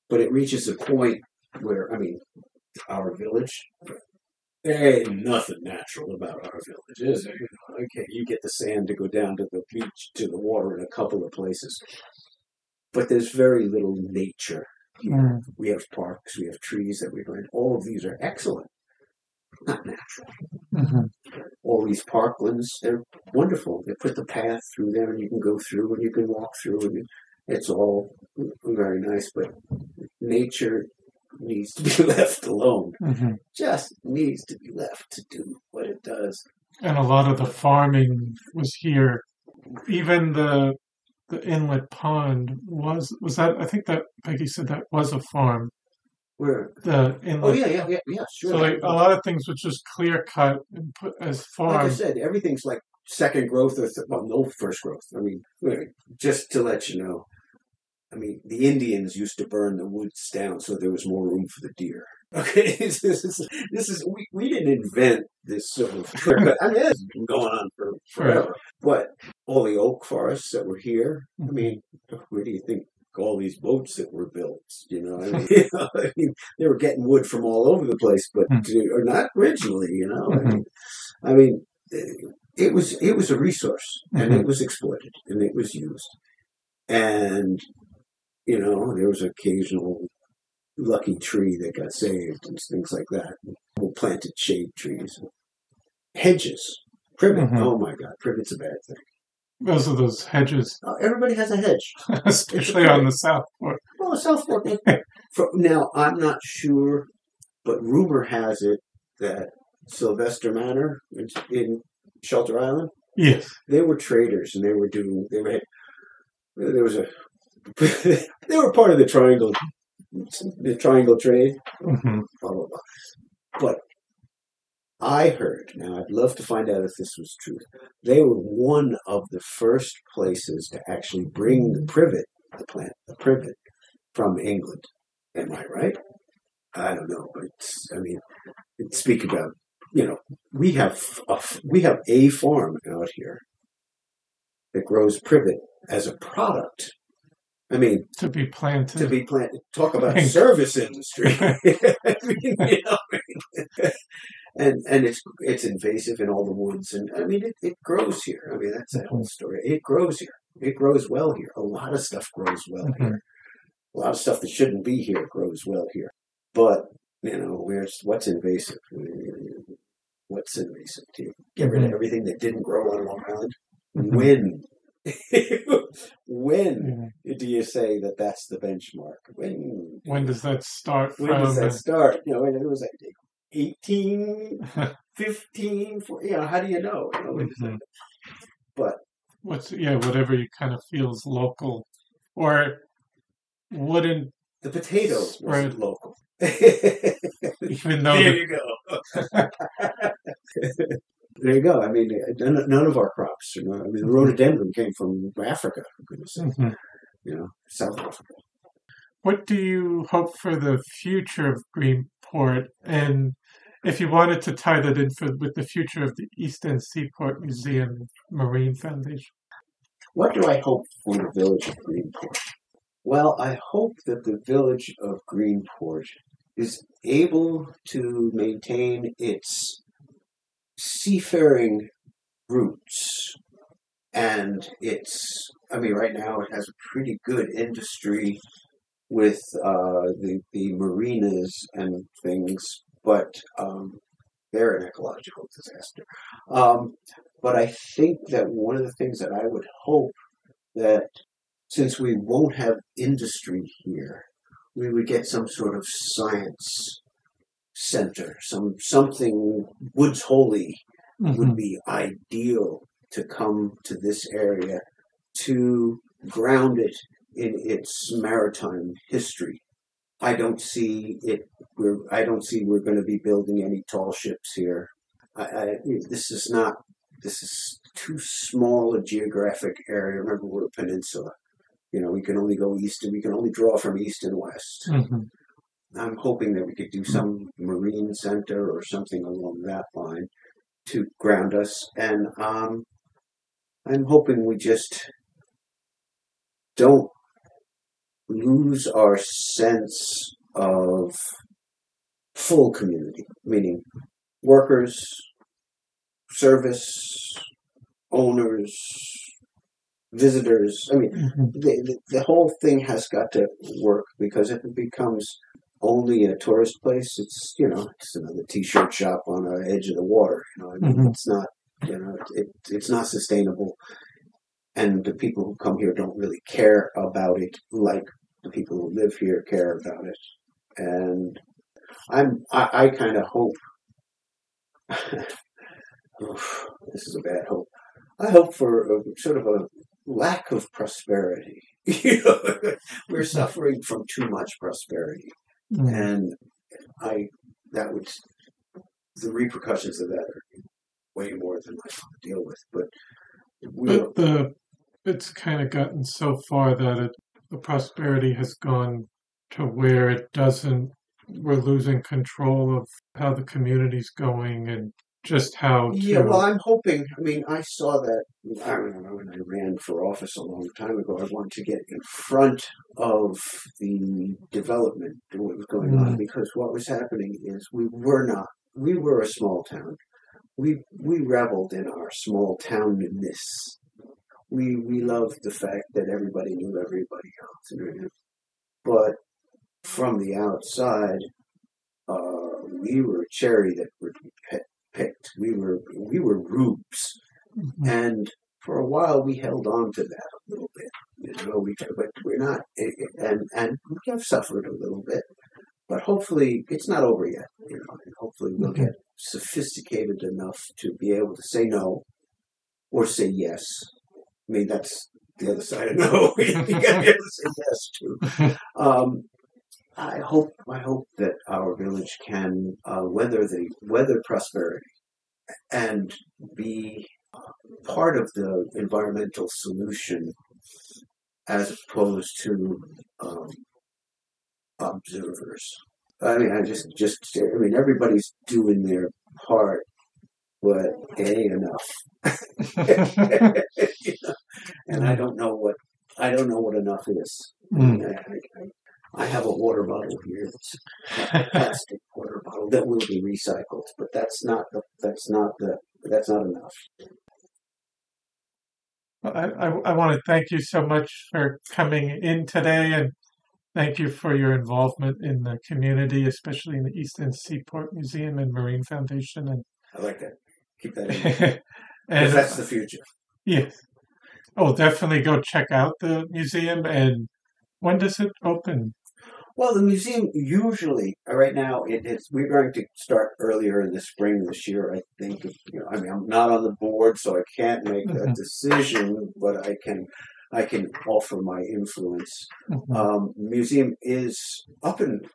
but it reaches a point where I mean, our village. There ain't nothing natural about our village, is there? You know, okay, you get the sand to go down to the beach, to the water in a couple of places, but there's very little nature. here. mm, We have parks, we have trees that we plant. All of these are excellent, not natural. mhm, All these parklands, they're wonderful. They put the path through there, and you can go through, and you can walk through, and it's all very nice. But nature needs to be left alone. mhm. Just needs to be left to do what it does. and a lot of the farming was here. Even the the inlet pond was was that I think that Peggy said that was a farm. Where? The inlet. Oh yeah, yeah, yeah, yeah. Sure. So like a lot of things was just clear cut and put as far. like I said, everything's like second growth or th- well, no first growth. I mean, just to let you know, I mean, the Indians used to burn the woods down so there was more room for the deer. Okay, this is this is we, we didn't invent this sort of. I mean, it's been going on for forever. But all the oak forests that were here, I mean, where do you think all these boats that were built? You know, I mean, you know, I mean they were getting wood from all over the place, but Mhm. or not originally. You know, I Mhm. mean, I mean, it was it was a resource, and Mhm. it was exploited, and it was used, and you know, there was occasional lucky tree that got saved and things like that. We planted shade trees, hedges, privet. Mhm. Oh my God, privet's a bad thing. Those are those hedges, Uh, everybody has a hedge. especially on the south fork. Well, South Fork. for, now, I'm not sure, but rumor has it that Sylvester Manor in, in Shelter Island, Yes. they were traders and they were doing. They were. There was a. they were part of the triangle, the triangle trade. hmm blah blah blah. But I heard, now I'd love to find out if this was true. They were one of the first places to actually bring the privet, the plant, the privet, from England. Am I right? I don't know, but it's, I mean, speak about you know we have a, we have a farm out here that grows privet as a product. I mean, To be planted. to be planted. Talk about service industry. I mean, you know, and and it's it's invasive in all the woods, and I mean it, it grows here. I mean that's that whole story. It grows here. It grows well here. A lot of stuff grows well Mhm. here. A lot of stuff that shouldn't be here grows well here. But you know, where's what's invasive? What's invasive? Do you get rid of everything that didn't grow on Long Island? Mhm. When? when Yeah. do you say that that's the benchmark? When When does that start when from? does that start? You know, when it was like 18, 15, 14, you know, how do you know? You know when does that- Mhm. But What's yeah, whatever you kind of feels local, or wouldn't the potatoes wasn't local. even though there the, you go. There you go. I mean, none, none of our crops. You know, I mean, the rhododendron came from Africa. For goodness sake, Mhm. you know, South Africa. What do you hope for the future of Greenport? And if you wanted to tie that in for, with the future of the East End Seaport Museum Marine Foundation. What do I hope for the village of Greenport? Well, I hope that the village of Greenport is able to maintain its seafaring roots and its, I mean, right now it has a pretty good industry with uh, the, the marinas and things, but um, they're an ecological disaster. Um, but I think that one of the things that I would hope that since we won't have industry here, we would get some sort of science center, some something Woods Hole would be ideal to come to this area to ground it in its maritime history. I don't see it. We're, I don't see we're going to be building any tall ships here. I, I, this is not. This is too small a geographic area. Remember, we're a peninsula. You know, we can only go east, and we can only draw from east and west. Mhm. I'm hoping that we could do some marine center or something along that line to ground us. And um, I'm hoping we just don't lose our sense of full community, meaning workers, service, owners, visitors. I mean, Mhm. the, the, the whole thing has got to work because if it becomes only a tourist place, it's you know it's another t-shirt shop on the edge of the water. You know, I mean, Mhm. it's not you know it, it's not sustainable, and the people who come here don't really care about it like the people who live here care about it. And I'm I, I kind of hope. Oof, this is a bad hope. I hope for a, sort of a lack of prosperity. You know, we're suffering from too much prosperity, Mhm. and I that would the repercussions of that are way more than I want to deal with. But we But the it's kind of gotten so far that it, the prosperity has gone to where it doesn't. We're losing control of how the community's going and just how to. Yeah, well, I'm hoping. I mean, I saw that. I remember when I ran for office a long time ago. I wanted to get in front of the development and what was going on Mm. because what was happening is we were not. We were a small town. We we reveled in our small townness. We we loved the fact that everybody knew everybody else, and everything. but from the outside, uh, we were a cherry that would be pe- picked. We were we were rubes, Mhm. and for a while we held on to that a little bit. You know, we but we're not, and and we have suffered a little bit, but hopefully it's not over yet. You know, and hopefully we'll Okay. get sophisticated enough to be able to say no or say yes. I mean, that's the other side of no. you got to be able to say yes to. Um, I hope I hope that our village can uh, weather the weather prosperity and be uh, part of the environmental solution as opposed to um, observers. I mean, I just just I mean everybody's doing their part, but it ain't enough. You know? And I don't know what I don't know what enough is. Mm. I, I, I have a water bottle here that's a plastic water bottle that will be recycled, but that's not the that's not the that's not enough. Well, I, I, I want to thank you so much for coming in today and thank you for your involvement in the community, especially in the East End Seaport Museum and Marine Foundation. And, I like that. Keep that in. and that's uh, the future. yes. Oh, definitely go check out the museum. And when does it open? Well, the museum usually uh, right now it is. We're going to start earlier in the spring this year. I think. You know, I mean, I'm not on the board, so I can't make a Mhm. decision, but I can. I can offer my influence. Mhm. Um, museum is up and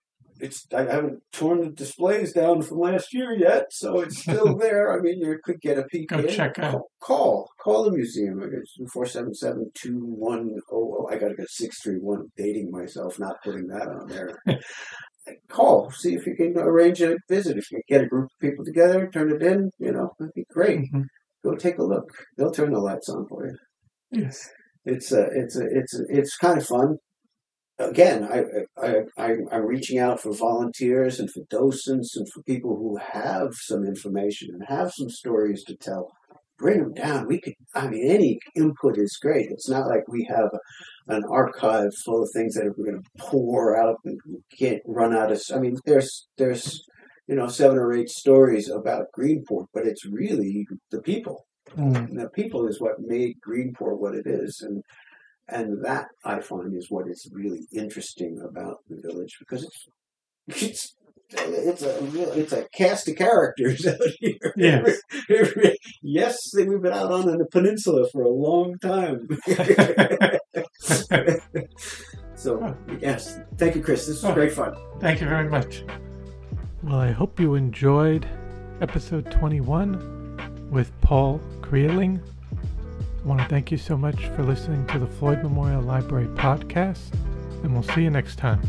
it's. I haven't torn the displays down from last year yet, so it's still there. I mean, you could get a peek. Go in. check out. Call, call, call the museum. It's four seven seven two one oh. I got to go six three one. Dating myself, not putting that on there. call, see if you can arrange a visit. If you can get a group of people together, turn it in. You know, that'd be great. Mhm. Go take a look. They'll turn the lights on for you Yes. it's a, it's a, it's a, it's kind of fun. Again, I, I, I, I'm reaching out for volunteers and for docents and for people who have some information and have some stories to tell. Bring them down. We could, I mean, any input is great. It's not like we have an archive full of things that we're going to pour out and can't run out of. I mean, there's, there's, you know, seven or eight stories about Greenport, but it's really the people Mm. the people is what made Greenport what it is, and and that I find is what is really interesting about the village because it's it's it's a real it's a cast of characters out here. Yes. yes, we've been out on the peninsula for a long time. so yes, thank you, Chris. This was Oh. great fun. Thank you very much. Well, I hope you enjoyed episode 21 with Paul Kreiling. I want to thank you so much for listening to the Floyd Memorial Library podcast, and we'll see you next time.